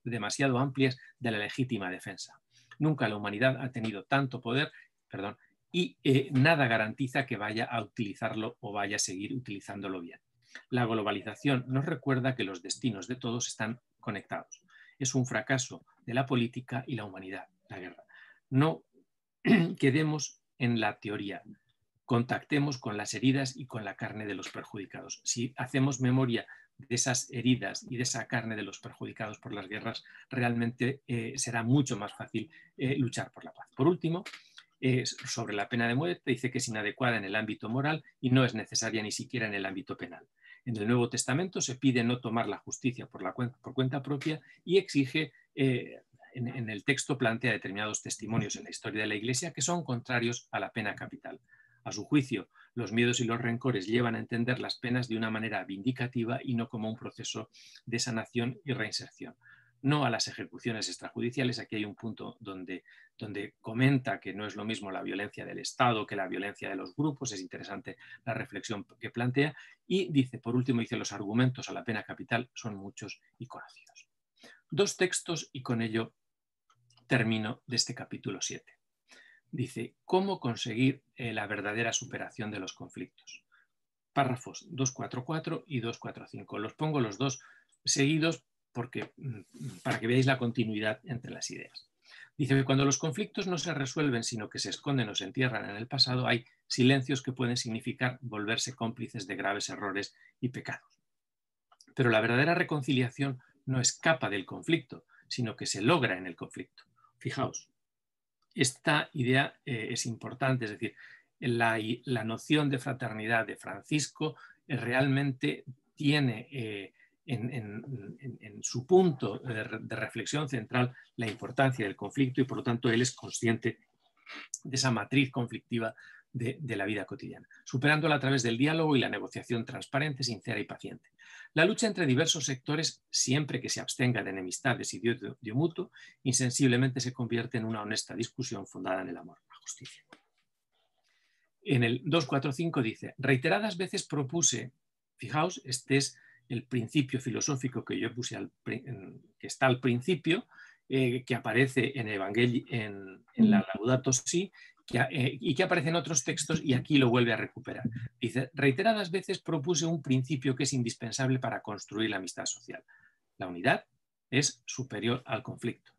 demasiado amplias de la legítima defensa. Nunca la humanidad ha tenido tanto poder perdón, y eh, nada garantiza que vaya a utilizarlo o vaya a seguir utilizándolo bien. La globalización nos recuerda que los destinos de todos están conectados. Es un fracaso de la política y la humanidad, la guerra. No quedemos en la teoría, contactemos con las heridas y con la carne de los perjudicados. Si hacemos memoria de esas heridas y de esa carne de los perjudicados por las guerras, realmente eh, será mucho más fácil eh, luchar por la paz. Por último, sobre la pena de muerte, dice que es inadecuada en el ámbito moral y no es necesaria ni siquiera en el ámbito penal. En el Nuevo Testamento se pide no tomar la justicia por cuenta propia y exige, eh, en, el texto plantea determinados testimonios en la historia de la Iglesia que son contrarios a la pena capital. A su juicio, los miedos y los rencores llevan a entender las penas de una manera vindicativa y no como un proceso de sanación y reinserción no a las ejecuciones extrajudiciales. Aquí hay un punto donde, donde comenta que no es lo mismo la violencia del Estado que la violencia de los grupos. Es interesante la reflexión que plantea. Y dice, por último, dice, los argumentos a la pena capital son muchos y conocidos. Dos textos y con ello termino de este capítulo 7. Dice, ¿cómo conseguir eh, la verdadera superación de los conflictos? Párrafos 244 y 245. Los pongo los dos seguidos porque, mm, para que veáis la continuidad entre las ideas. Dice que cuando los conflictos no se resuelven, sino que se esconden o se entierran en el pasado, hay silencios que pueden significar volverse cómplices de graves errores y pecados. Pero la verdadera reconciliación no escapa del conflicto, sino que se logra en el conflicto. Fijaos, esta idea eh, es importante, es decir, la, noción de fraternidad de Francisco eh, realmente tiene eh, en, su punto de, reflexión central la importancia del conflicto y por lo tanto él es consciente de esa matriz conflictiva de, la vida cotidiana, superándola a través del diálogo y la negociación transparente, sincera y paciente. La lucha entre diversos sectores, siempre que se abstenga de enemistades y de odio mutuo, insensiblemente se convierte en una honesta discusión fundada en el amor, la justicia. En el 245 dice, reiteradas veces propuse, fijaos, este es el principio filosófico que yo puse, al, que está al principio, eh, que aparece en, Evangelio, en, la Laudato Si, eh, y que aparece en otros textos y aquí lo vuelve a recuperar. Dice, reiteradas veces propuse un principio que es indispensable para construir la amistad social. La unidad es superior al conflicto.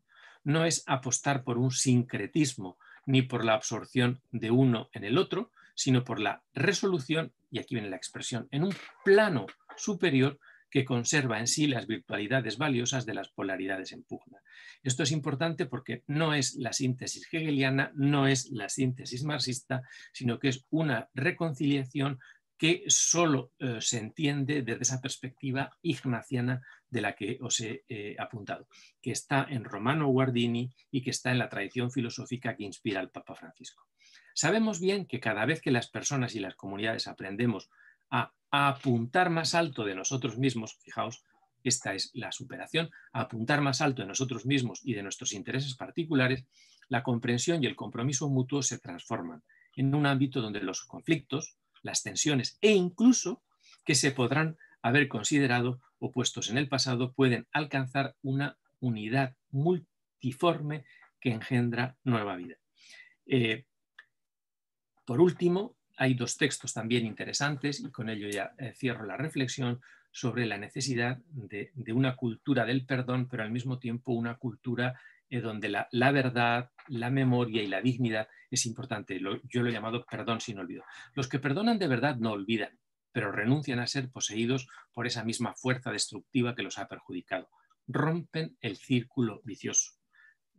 No es apostar por un sincretismo ni por la absorción de uno en el otro, sino por la resolución, y aquí viene la expresión, en un plano superior que conserva en sí las virtualidades valiosas de las polaridades en pugna. Esto es importante porque no es la síntesis hegeliana, no es la síntesis marxista, sino que es una reconciliación que solo eh, se entiende desde esa perspectiva ignaciana de la que os he eh, apuntado, que está en Romano Guardini y que está en la tradición filosófica que inspira al Papa Francisco. Sabemos bien que cada vez que las personas y las comunidades aprendemos a, apuntar más alto de nosotros mismos, fijaos, esta es la superación, apuntar más alto en nosotros mismos y de nuestros intereses particulares, la comprensión y el compromiso mutuo se transforman en un ámbito donde los conflictos, las tensiones e incluso que se podrán haber considerado opuestos en el pasado pueden alcanzar una unidad multiforme que engendra nueva vida. Eh, por último, hay dos textos también interesantes, y con ello ya eh, cierro la reflexión, sobre la necesidad de, una cultura del perdón, pero al mismo tiempo una cultura eh, donde la, verdad, la memoria y la dignidad es importante. yo lo he llamado perdón sin olvido. Los que perdonan de verdad no olvidan, pero renuncian a ser poseídos por esa misma fuerza destructiva que los ha perjudicado. Rompen el círculo vicioso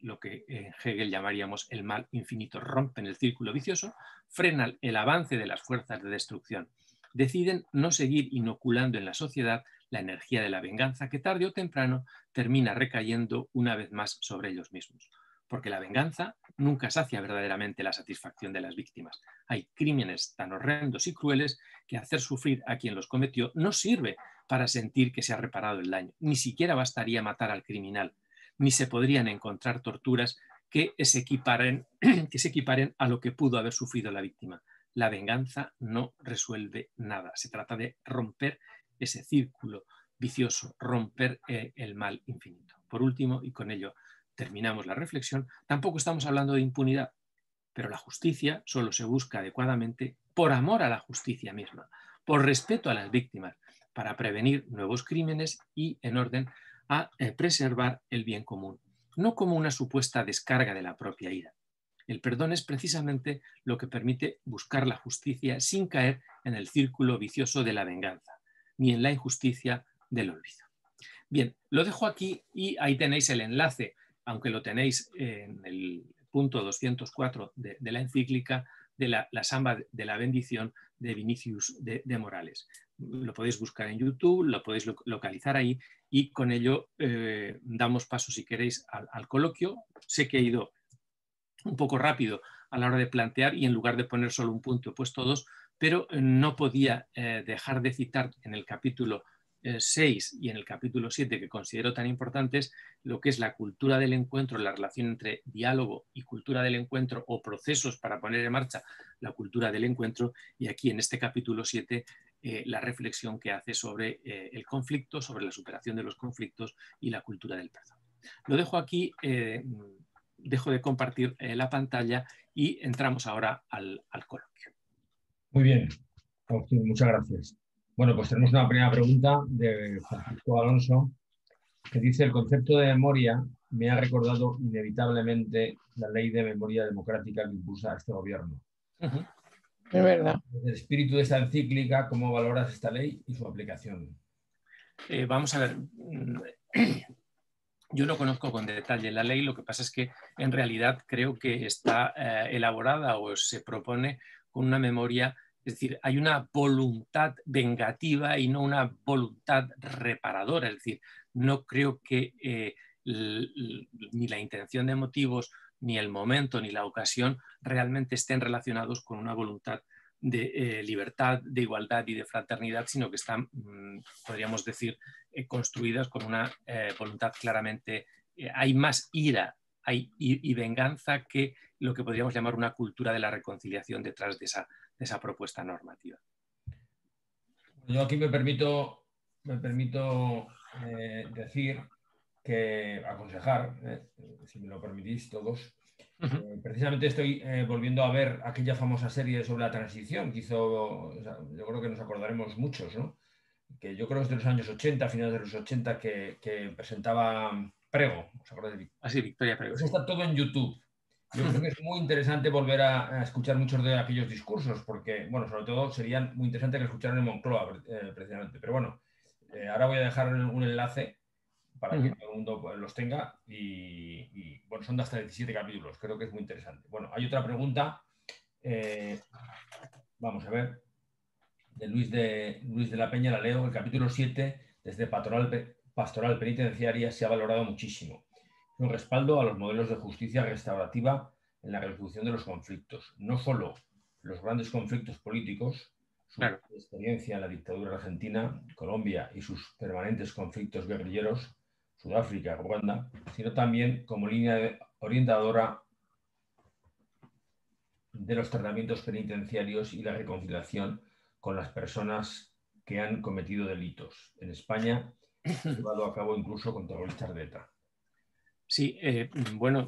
lo que en Hegel llamaríamos el mal infinito, rompen el círculo vicioso, frenan el avance de las fuerzas de destrucción deciden no seguir inoculando en la sociedad la energía de la venganza que tarde o temprano termina recayendo una vez más sobre ellos mismos. Porque la venganza nunca sacia verdaderamente la satisfacción de las víctimas. Hay crímenes tan horrendos y crueles que hacer sufrir a quien los cometió no sirve para sentir que se ha reparado el daño. Ni siquiera bastaría matar al criminal, ni se podrían encontrar torturas que se equiparen, que se equiparen a lo que pudo haber sufrido la víctima la venganza no resuelve nada. Se trata de romper ese círculo vicioso, romper eh, el mal infinito. Por último, y con ello terminamos la reflexión, tampoco estamos hablando de impunidad, pero la justicia solo se busca adecuadamente por amor a la justicia misma, por respeto a las víctimas, para prevenir nuevos crímenes y en orden a eh, preservar el bien común, no como una supuesta descarga de la propia ira. El perdón es precisamente lo que permite buscar la justicia sin caer en el círculo vicioso de la venganza, ni en la injusticia del olvido. Bien, lo dejo aquí y ahí tenéis el enlace, aunque lo tenéis en el punto 204 de, la encíclica de la, samba de la bendición de Vinicius de, Morales. Lo podéis buscar en YouTube, lo podéis localizar ahí y con ello eh, damos paso, si queréis, al, coloquio. Sé que he ido un poco rápido a la hora de plantear y en lugar de poner solo un punto he puesto dos, pero eh, no podía eh, dejar de citar en el capítulo 6 eh, y en el capítulo 7 que considero tan importantes lo que es la cultura del encuentro, la relación entre diálogo y cultura del encuentro o procesos para poner en marcha la cultura del encuentro y aquí en este capítulo 7 la reflexión que hace sobre el conflicto, sobre la superación de los conflictos y la cultura del perdón. Lo dejo aquí dejo de compartir eh, la pantalla y entramos ahora al, coloquio. Muy bien, muchas gracias. Bueno, pues tenemos una primera pregunta de Francisco Alonso, que dice, el concepto de memoria me ha recordado inevitablemente la ley de memoria democrática que impulsa este gobierno. Es verdad. El espíritu de esta encíclica, ¿cómo valoras esta ley y su aplicación? Eh, vamos a ver, yo no conozco con detalle la ley, lo que pasa es que en realidad creo que está eh, elaborada o se propone con una memoria, es decir, hay una voluntad vengativa y no una voluntad reparadora, es decir, no creo que eh, ni la intención de motivos, ni el momento, ni la ocasión realmente estén relacionados con una voluntad de eh, libertad, de igualdad y de fraternidad, sino que están, mm, podríamos decir, eh, construidas con una eh, voluntad claramente, hay más ira hay, y, venganza que lo que podríamos llamar una cultura de la reconciliación detrás de esa, propuesta normativa. Yo aquí me permito decir que aconsejar, si me lo permitís todos, eh, precisamente estoy eh, volviendo a ver aquella famosa serie sobre la transición que hizo, yo creo que nos acordaremos muchos, ¿no? que yo creo que es de los años 80, finales de los 80, que, presentaba Prego. ¿Os acordáis Ah, sí, Victoria Prego. Eso está todo en YouTube. Yo creo que es muy interesante volver a, escuchar muchos de aquellos discursos, porque, bueno, sobre todo serían muy interesante que escucharan en Moncloa, eh, precisamente. Pero bueno, ahora voy a dejar un enlace para que todo el mundo pues, los tenga. Y, bueno, son de hasta 17 capítulos, creo que es muy interesante. Bueno, hay otra pregunta. Eh, vamos a ver. De Luis, de Luis de la Peña, la leo. El capítulo 7, desde pastoral, pastoral penitenciaria, se ha valorado muchísimo. Un respaldo a los modelos de justicia restaurativa en la resolución de los conflictos. No solo los grandes conflictos políticos, su experiencia en la dictadura argentina, Colombia y sus permanentes conflictos guerrilleros, Sudáfrica, Ruanda, sino también como línea orientadora de los tratamientos penitenciarios y la reconciliación con las personas que han cometido delitos. En España, llevado a cabo incluso con terroristas de ETA. Sí, eh, bueno,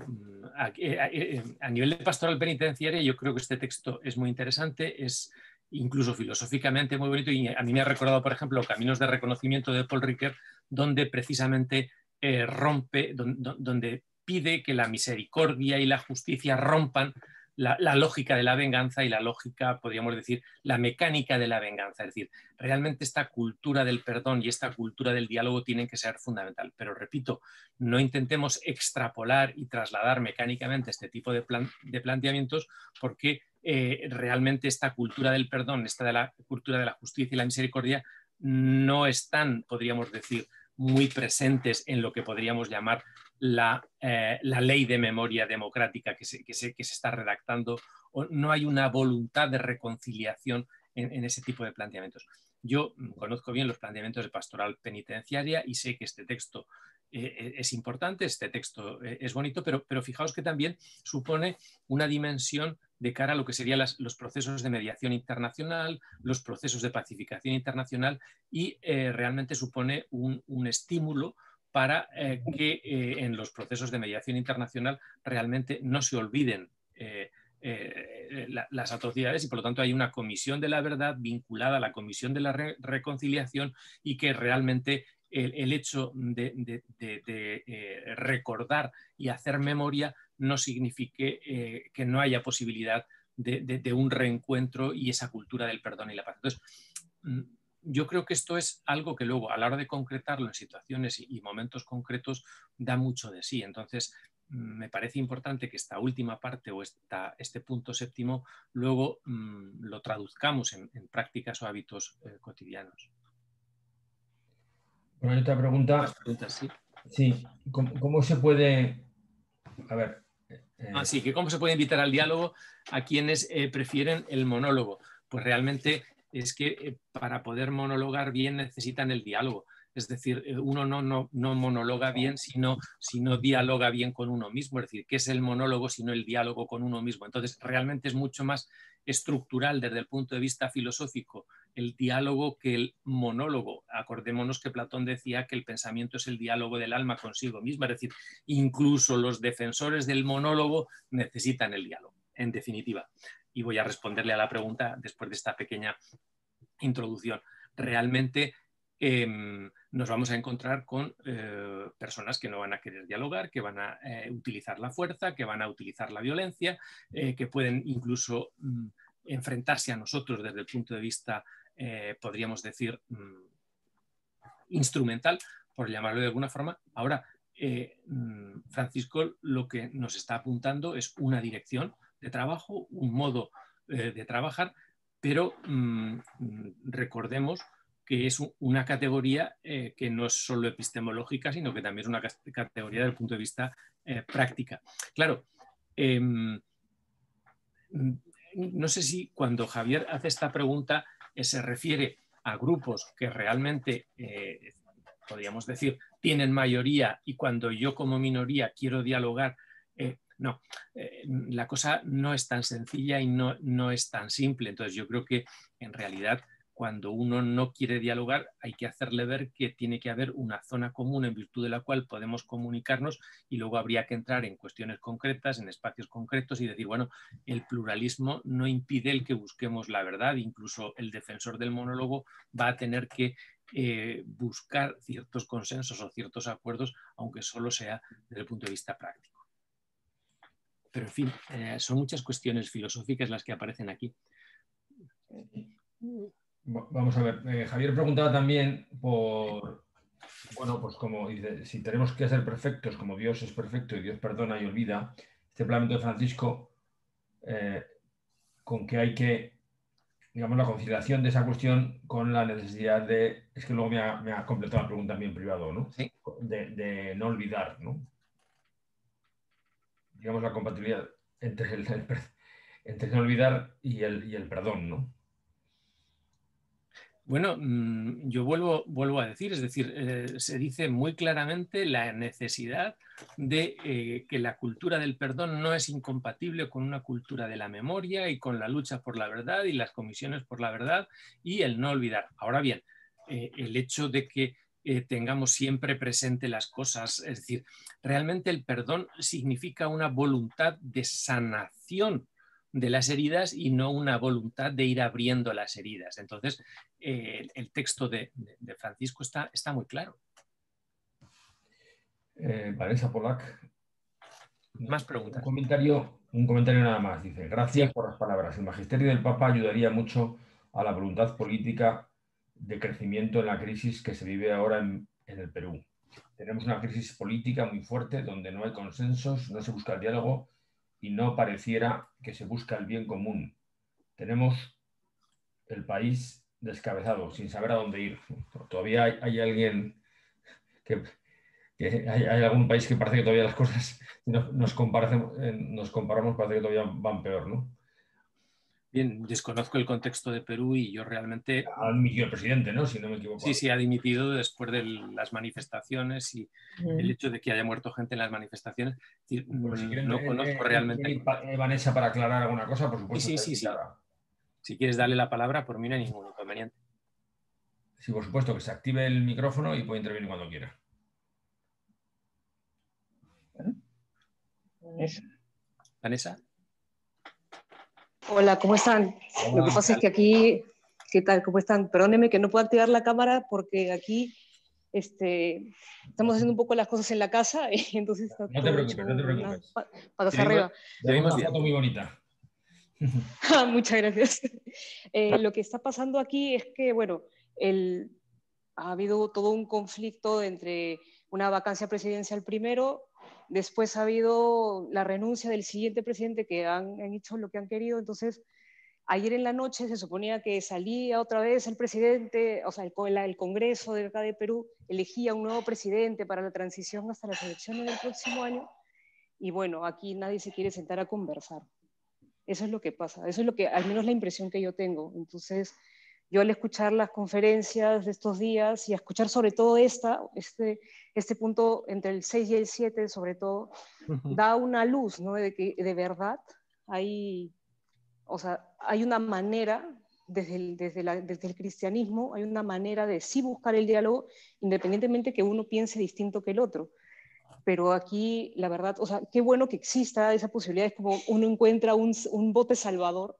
eh, eh, a, nivel de pastoral penitenciaria yo creo que este texto es muy interesante, es incluso filosóficamente muy bonito y a mí me ha recordado, por ejemplo, Caminos de Reconocimiento de Paul Ricoeur, donde precisamente rompe, donde pide que la misericordia y la justicia rompan la, lógica de la venganza y la lógica, podríamos decir, la mecánica de la venganza. Es decir, realmente esta cultura del perdón y esta cultura del diálogo tienen que ser fundamental. Pero repito, no intentemos extrapolar y trasladar mecánicamente este tipo de, de planteamientos porque eh, realmente esta cultura del perdón, esta de la cultura de la justicia y la misericordia no están, podríamos decir, muy presentes en lo que podríamos llamar la, eh, ley de memoria democrática que se, que se, está redactando, o no hay una voluntad de reconciliación en, ese tipo de planteamientos. Yo conozco bien los planteamientos de pastoral penitenciaria y sé que este texto eh, es importante, este texto eh, es bonito, pero, pero fijaos que también supone una dimensión de cara a lo que serían los procesos de mediación internacional, los procesos de pacificación internacional y eh, realmente supone un, estímulo para eh, que eh, en los procesos de mediación internacional realmente no se olviden las atrocidades y por lo tanto hay una comisión de la verdad vinculada a la comisión de la reconciliación y que realmente el, hecho de, recordar y hacer memoria no signifique eh, que no haya posibilidad de, un reencuentro y esa cultura del perdón y la paz. Entonces, mm, yo creo que esto es algo que luego, a la hora de concretarlo en situaciones y, momentos concretos, da mucho de sí. Entonces, mm, me parece importante que esta última parte o este punto séptimo luego mm, lo traduzcamos en, prácticas o hábitos eh, cotidianos. Bueno, otra pregunta. sí. sí. ¿Cómo, se puede, a ver, Así ah, que cómo se puede invitar al diálogo a quienes eh, prefieren el monólogo. Pues realmente es que eh, para poder monologar bien necesitan el diálogo. Es decir, eh, uno no, no, no monologa bien sino no dialoga bien con uno mismo. Es decir, ¿qué es el monólogo sino el diálogo con uno mismo? Entonces, realmente es mucho más estructural desde el punto de vista filosófico el diálogo que el monólogo. Acordémonos que Platón decía que el pensamiento es el diálogo del alma consigo misma, es decir, incluso los defensores del monólogo necesitan el diálogo, en definitiva. Y voy a responderle a la pregunta después de esta pequeña introducción. Realmente em, nos vamos a encontrar con eh, personas que no van a querer dialogar, que van a eh, utilizar la fuerza, que van a utilizar la violencia, eh, que pueden incluso mm, enfrentarse a nosotros desde el punto de vista eh, podríamos decir, mm, instrumental, por llamarlo de alguna forma. Ahora, eh, mm, Francisco lo que nos está apuntando es una dirección de trabajo, un modo eh, de trabajar, pero mm, recordemos que es una categoría que no es solo epistemológica, sino que también es una categoría desde el punto de vista práctica. Claro, em, no sé si cuando Javier hace esta pregunta se refiere a grupos que realmente, eh, podríamos decir, tienen mayoría y cuando yo como minoría quiero dialogar, eh, no, eh, la cosa no es tan sencilla y no, no es tan simple. Entonces yo creo que en realidad cuando uno no quiere dialogar, hay que hacerle ver que tiene que haber una zona común en virtud de la cual podemos comunicarnos y luego habría que entrar en cuestiones concretas, en espacios concretos y decir, bueno, el pluralismo no impide el que busquemos la verdad, incluso el defensor del monólogo va a tener que eh, buscar ciertos consensos o ciertos acuerdos, aunque solo sea desde el punto de vista práctico. Pero en fin, eh, son muchas cuestiones filosóficas las que aparecen aquí. Vamos a ver, eh, Javier preguntaba también por, bueno, pues como dice, si tenemos que ser perfectos como Dios es perfecto y Dios perdona y olvida, este planteamiento de Francisco, eh, con que hay que, digamos, la conciliación de esa cuestión con la necesidad de, es que luego me ha, completado la pregunta también privado, ¿no? Sí. De, no olvidar, ¿no? Digamos, la compatibilidad entre el, entre no olvidar y el, y el perdón, ¿no? Bueno, mm, yo vuelvo, vuelvo a decir, es decir, eh, se dice muy claramente la necesidad de eh, que la cultura del perdón no es incompatible con una cultura de la memoria y con la lucha por la verdad y las comisiones por la verdad y el no olvidar. Ahora bien, eh, el hecho de que tengamos siempre presente las cosas, es decir, realmente el perdón significa una voluntad de sanación de las heridas y no una voluntad de ir abriendo las heridas. Entonces, eh, el texto de, Francisco está, está, muy claro. Eh, Vanessa Polak. Más preguntas. Un comentario, un comentario nada más. Dice, gracias por las palabras. El magisterio del Papa ayudaría mucho a la voluntad política de crecimiento en la crisis que se vive ahora en el Perú. Tenemos una crisis política muy fuerte donde no hay consensos, no se busca el diálogo y no pareciera que se busca el bien común. Tenemos el país descabezado, sin saber a dónde ir. Todavía hay, alguien que, hay, algún país que parece que todavía las cosas, nos, nos, nos comparamos, parece que todavía van peor, ¿no? Bien, desconozco el contexto de Perú y yo realmente... Ha dimitido el presidente, ¿no? Si no me equivoco. Sí, sí, ha dimitido después de las manifestaciones y el hecho de que haya muerto gente en las manifestaciones. Pues no eh, conozco eh, realmente... Eh, Vanessa, para aclarar alguna cosa, por supuesto. Sí, sí, sí. Si quieres darle la palabra, por mí no hay ningún inconveniente. Sí, por supuesto, que se active el micrófono y puede intervenir cuando quiera. Vanessa. Hola, ¿cómo están? Lo que pasa es que aquí, ¿qué tal? ¿Cómo están? Perdónenme que no puedo activar la cámara porque aquí este, estamos haciendo un poco las cosas en la casa, entonces No te preocupes, no te preocupes. Patas arriba. Tenemos una foto muy bonita. Ah, muchas gracias. Eh, lo que está pasando aquí es que, bueno, el, ha habido todo un conflicto entre una vacancia presidencial primero Después ha habido la renuncia del siguiente presidente que han, hecho lo que han querido. Entonces, ayer en la noche se suponía que salía otra vez el presidente, o sea, el, el Congreso de acá de Perú elegía un nuevo presidente para la transición hasta las elecciones del próximo año. Y bueno, aquí nadie se quiere sentar a conversar. Eso es lo que pasa. Eso es lo que, al menos la impresión que yo tengo. Entonces, yo al escuchar las conferencias de estos días y a escuchar sobre todo esta, este, este punto entre el 6 y el 7 sobre todo, da una luz, ¿no? De que de verdad hay, o sea, hay una manera, desde el, desde, desde el cristianismo, hay una manera de sí buscar el diálogo, independientemente que uno piense distinto que el otro. Pero aquí, la verdad, o sea, qué bueno que exista esa posibilidad, es como uno encuentra un, un bote salvador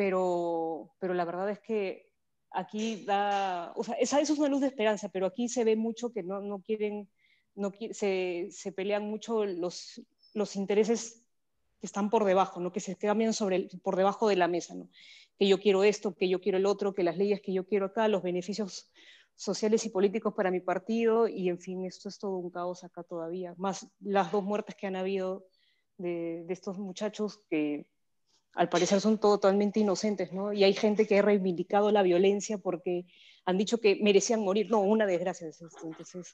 pero, pero la verdad es que aquí da, o sea, esa, eso es una luz de esperanza, pero aquí se ve mucho que no, no quieren, no, se, se, pelean mucho los, los intereses que están por debajo, ¿no? que se cambian sobre por debajo de la mesa, ¿no? que yo quiero esto, que yo quiero el otro, que las leyes que yo quiero acá, los beneficios sociales y políticos para mi partido, y en fin, esto es todo un caos acá todavía, más las dos muertes que han habido de, de estos muchachos que al parecer son totalmente inocentes, ¿no? Y hay gente que ha reivindicado la violencia porque han dicho que merecían morir. No, una desgracia es esto. Entonces,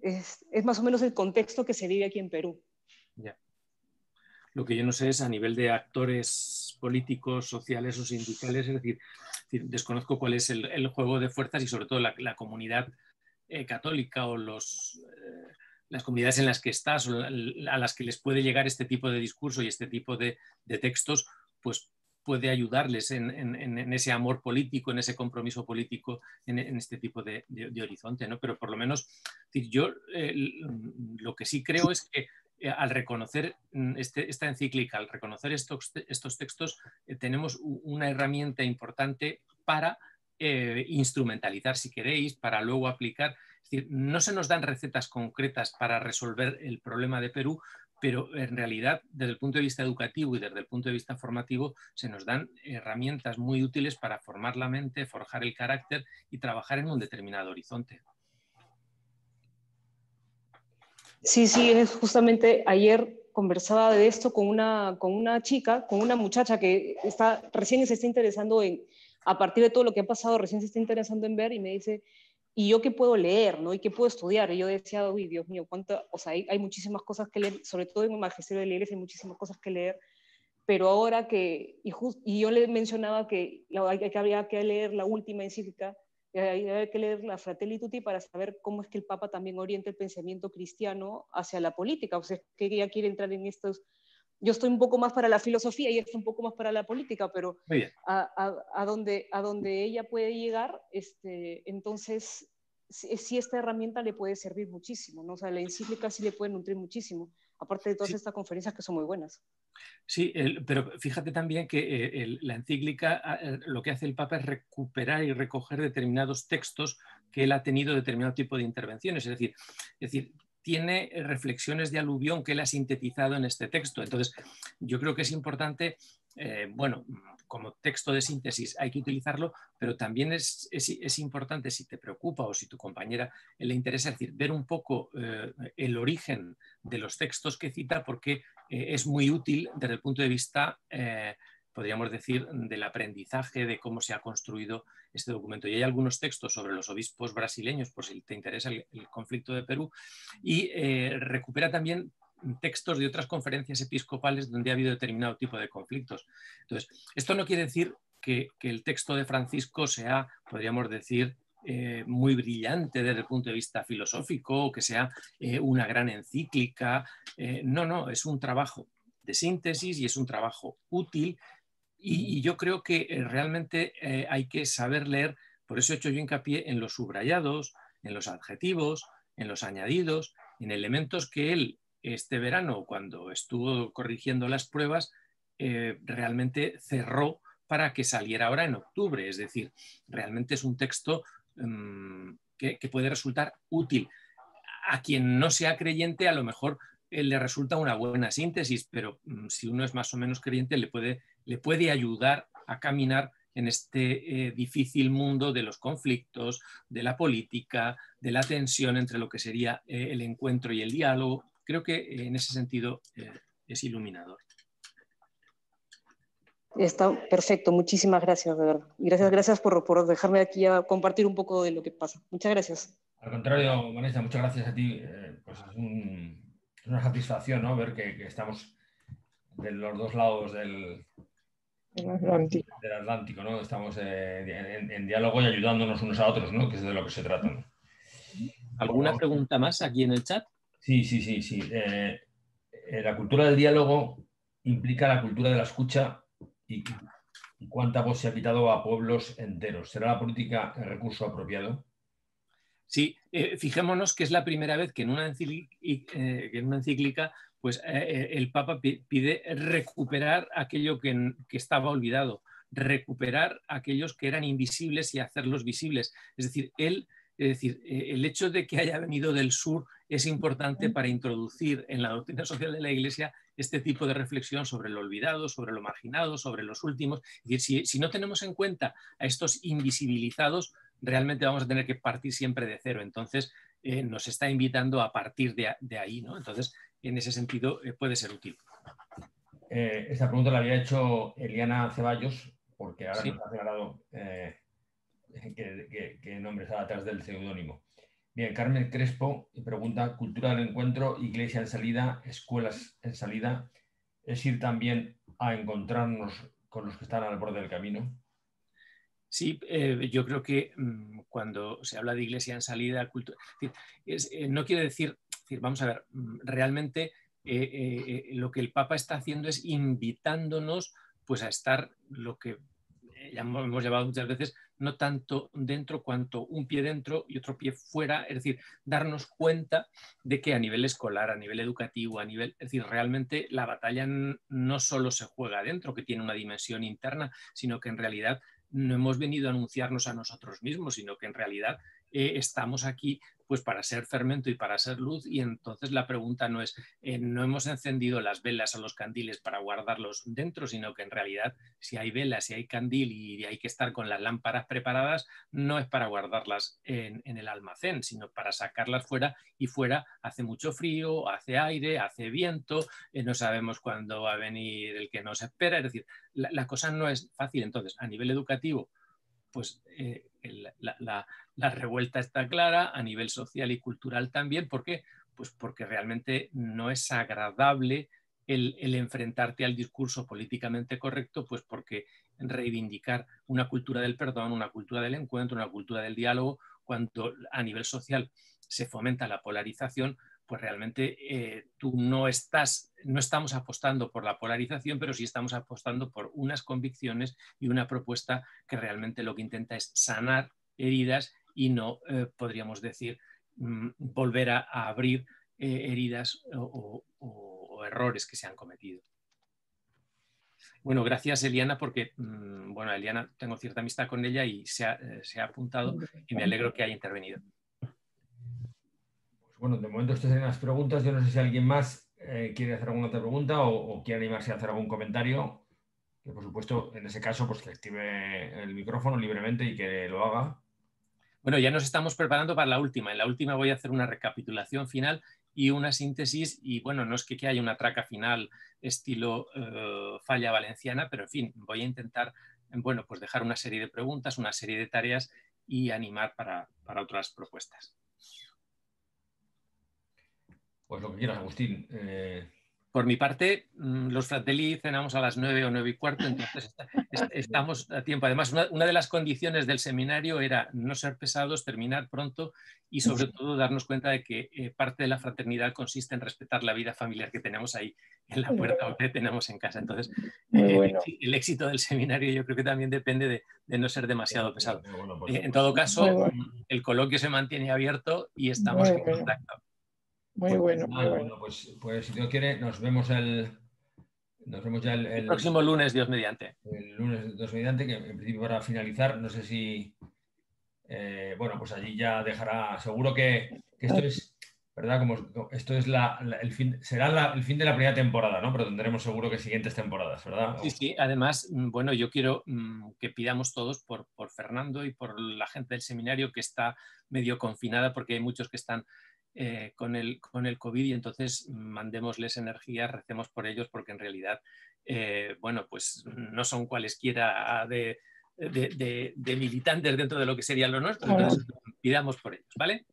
es, más o menos el contexto que se vive aquí en Perú. Ya. Lo que yo no sé es a nivel de actores políticos, sociales o sindicales, es decir, desconozco cuál es el, juego de fuerzas y sobre todo la, comunidad eh, católica o los... Eh, las comunidades en las que estás o a las que les puede llegar este tipo de discurso y este tipo de, textos, pues puede ayudarles en, ese amor político, en ese compromiso político, en, este tipo de, horizonte. ¿no? Pero por lo menos, yo eh, lo que sí creo es que eh, al reconocer mm, este, esta encíclica, al reconocer estos, estos textos, eh, tenemos una herramienta importante para instrumentalizar, si queréis, para luego aplicar decir, no se nos dan recetas concretas para resolver el problema de Perú, pero en realidad desde el punto de vista educativo y desde el punto de vista formativo se nos dan herramientas muy útiles para formar la mente, forjar el carácter y trabajar en un determinado horizonte. Sí, sí, es justamente ayer conversaba de esto con una, con una chica, con una muchacha que está, recién se está interesando en, a partir de todo lo que ha pasado, recién se está interesando en ver y me dice, y yo qué puedo leer, ¿no? Y qué puedo estudiar. Y yo decía, uy, Dios mío, cuánto, o sea, hay, muchísimas cosas que leer, sobre todo en el magisterio de la iglesia hay muchísimas cosas que leer, pero ahora que, y, yo le mencionaba que, que había que leer la última encíclica, había que leer la Fratelli Tutti para saber cómo es que el Papa también orienta el pensamiento cristiano hacia la política, o sea, que ella quiere entrar en estos yo estoy un poco más para la filosofía y está un poco más para la política, pero a, a, donde, a donde ella puede llegar, este, entonces sí, esta herramienta le puede servir muchísimo, ¿no? O sea, la encíclica sí le puede nutrir muchísimo, aparte de todas estas conferencias que son muy buenas. Sí, pero fíjate también que eh, la encíclica eh, lo que hace el Papa es recuperar y recoger determinados textos que él ha tenido determinado tipo de intervenciones. Es decir, es decir tiene reflexiones de aluvión que él ha sintetizado en este texto. Entonces, yo creo que es importante, eh, bueno, como texto de síntesis hay que utilizarlo, pero también es, es, importante, si te preocupa o si tu compañera le interesa, decir, ver un poco eh, el origen de los textos que cita, porque eh, es muy útil desde el punto de vista podríamos decir, del aprendizaje de cómo se ha construido este documento. Y hay algunos textos sobre los obispos brasileños, por si te interesa el, conflicto de Perú, y eh, recupera también textos de otras conferencias episcopales donde ha habido determinado tipo de conflictos. Entonces, esto no quiere decir que, el texto de Francisco sea, podríamos decir, eh, muy brillante desde el punto de vista filosófico, o que sea eh, una gran encíclica. no, no, es un trabajo de síntesis y es un trabajo útil y, yo creo que eh, realmente eh, hay que saber leer, por eso he hecho yo hincapié en los subrayados, en los adjetivos, en los añadidos, en elementos que él este verano, cuando estuvo corrigiendo las pruebas, eh, realmente cerró para que saliera ahora en octubre. Es decir, realmente es un texto mm, que, puede resultar útil. A quien no sea creyente, a lo mejor le resulta una buena síntesis, pero mm, si uno es más o menos creyente, le puede le puede ayudar a caminar en este eh, difícil mundo de los conflictos, de la política, de la tensión entre lo que sería eh, el encuentro y el diálogo. Creo que eh, en ese sentido es iluminador. Está perfecto, muchísimas gracias, de verdad. Gracias, gracias por, dejarme aquí a compartir un poco de lo que pasa. Muchas gracias. Al contrario, Vanessa, muchas gracias a ti. pues es, una satisfacción ¿no? ver que estamos de los dos lados del, del Atlántico. ¿no? Estamos eh, en, diálogo y ayudándonos unos a otros, ¿no? Que es de lo que se trata. ¿Alguna pregunta más aquí en el chat? Sí, sí, sí, sí. Eh, eh, la cultura del diálogo implica la cultura de la escucha y, cuánta voz se ha quitado a pueblos enteros. ¿Será la política el recurso apropiado? Sí, fijémonos que es la primera vez que en una, que en una encíclica pues eh, eh, el Papa pide recuperar aquello que, estaba olvidado, recuperar aquellos que eran invisibles y hacerlos visibles. Es decir, él, es decir, eh, el hecho de que haya venido del sur es importante para introducir en la doctrina social de la Iglesia este tipo de reflexión sobre lo olvidado, sobre lo marginado, sobre los últimos. Es decir, si, no tenemos en cuenta a estos invisibilizados, realmente vamos a tener que partir siempre de cero. Entonces, nos está invitando a partir de, de ahí. ¿no? Entonces, en ese sentido eh, puede ser útil. Eh, esta pregunta la había hecho Eliana Ceballos, porque ahora nos ha aclarado eh, qué, nombre está detrás del seudónimo. Bien, Carmen Crespo pregunta, cultura del encuentro, iglesia en salida, escuelas en salida, ¿es ir también a encontrarnos con los que están al borde del camino? Sí, yo creo que mm, cuando se habla de iglesia en salida, cultura, no quiere decir vamos a ver, mm, realmente eh, eh, eh, lo que el Papa está haciendo es invitándonos pues, a estar lo que ya hemos llevado muchas veces, no tanto dentro cuanto un pie dentro y otro pie fuera, es decir, darnos cuenta de que a nivel escolar, a nivel educativo, a nivel, es decir, realmente la batalla no solo se juega dentro, que tiene una dimensión interna, sino que en realidad no hemos venido a anunciarnos a nosotros mismos, sino que en realidad estamos aquí pues para ser fermento y para ser luz y entonces la pregunta no es, eh, no hemos encendido las velas o los candiles para guardarlos dentro, sino que en realidad si hay velas, si hay candil y hay que estar con las lámparas preparadas, no es para guardarlas en, el almacén, sino para sacarlas fuera y fuera hace mucho frío, hace aire, hace viento, eh, no sabemos cuándo va a venir el que nos espera, es decir, la, cosa no es fácil. Entonces, a nivel educativo, pues eh, la, revuelta está clara, a nivel social y cultural también. ¿Por qué? Pues porque realmente no es agradable el, enfrentarte al discurso políticamente correcto, pues porque reivindicar una cultura del perdón, una cultura del encuentro, una cultura del diálogo, cuando a nivel social se fomenta la polarización, pues realmente eh, tú no estás, no estamos apostando por la polarización, pero sí estamos apostando por unas convicciones y una propuesta que realmente lo que intenta es sanar heridas y no, eh, podríamos decir, mm, volver a, abrir eh, heridas o, errores que se han cometido. Bueno, gracias Eliana, porque, mm, bueno, Eliana, tengo cierta amistad con ella y se ha, se ha apuntado y me alegro que haya intervenido. Bueno, de momento estas serían las preguntas. Yo no sé si alguien más eh, quiere hacer alguna otra pregunta o, quiere animarse a hacer algún comentario. Que por supuesto, en ese caso, pues que active el micrófono libremente y que lo haga. Bueno, ya nos estamos preparando para la última. En la última voy a hacer una recapitulación final y una síntesis. Y bueno, no es que, haya una traca final estilo eh, falla valenciana, pero en fin, voy a intentar, bueno, pues dejar una serie de preguntas, una serie de tareas y animar para otras propuestas. Pues lo que quieras, Agustín. Eh, Por mi parte, mm, los Fratelli cenamos a las nueve o nueve y cuarto, entonces estamos a tiempo. Además, una, de las condiciones del seminario era no ser pesados, terminar pronto y sobre todo darnos cuenta de que eh, parte de la fraternidad consiste en respetar la vida familiar que tenemos ahí en la puerta o que tenemos en casa. Entonces, eh, el éxito del seminario yo creo que también depende de, no ser demasiado pesado. Pues en todo caso, el coloquio se mantiene abierto y estamos en contacto. Muy pues bueno, muy bueno. Pues, pues, si Dios quiere, nos vemos el. Nos vemos ya el, el, próximo lunes, Dios mediante. El lunes, Dios mediante, que en principio para finalizar, no sé si. Eh, bueno, pues allí ya dejará. Seguro que, esto es. ¿Verdad? Como esto es la, el fin, será el fin de la primera temporada, ¿no? Pero tendremos seguro que siguientes temporadas, ¿verdad? Sí, sí. Además, mm, bueno, yo quiero mm, que pidamos todos por, por Fernando y por la gente del seminario que está medio confinada, porque hay muchos que están eh, con, el, con el COVID y entonces mandémosles energía, recemos por ellos porque en realidad, eh, bueno, pues no son cualesquiera de, de, militantes dentro de lo que sería lo nuestro, entonces pidamos por ellos, ¿vale?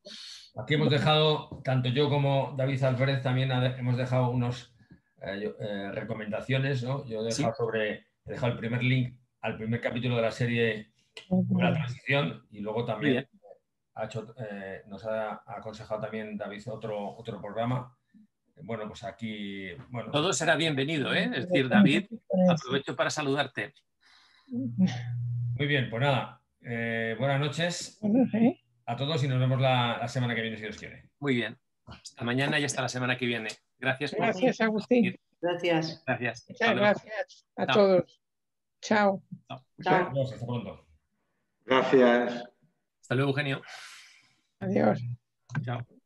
Aquí hemos dejado, tanto yo como David Alfred también hemos dejado unas eh, recomendaciones, ¿no? Yo he dejado sobre, he dejado el primer link al primer capítulo de la serie de la transición y luego también eh, nos ha aconsejado también David otro, otro programa. Bueno, pues aquí. Bueno, Todo será bienvenido, ¿eh? Es decir, David, aprovecho para saludarte. Muy bien, pues nada. Eh, buenas noches a todos y nos vemos la, semana que viene, si Dios quiere. Muy bien. Hasta mañana y hasta la semana que viene. Gracias. Gracias, Agustín. Gracias. Gracias. Muchas gracias a todos. Chao. Chao. Hasta pronto. Gracias. Hasta luego, Eugenio. Adiós. Chao.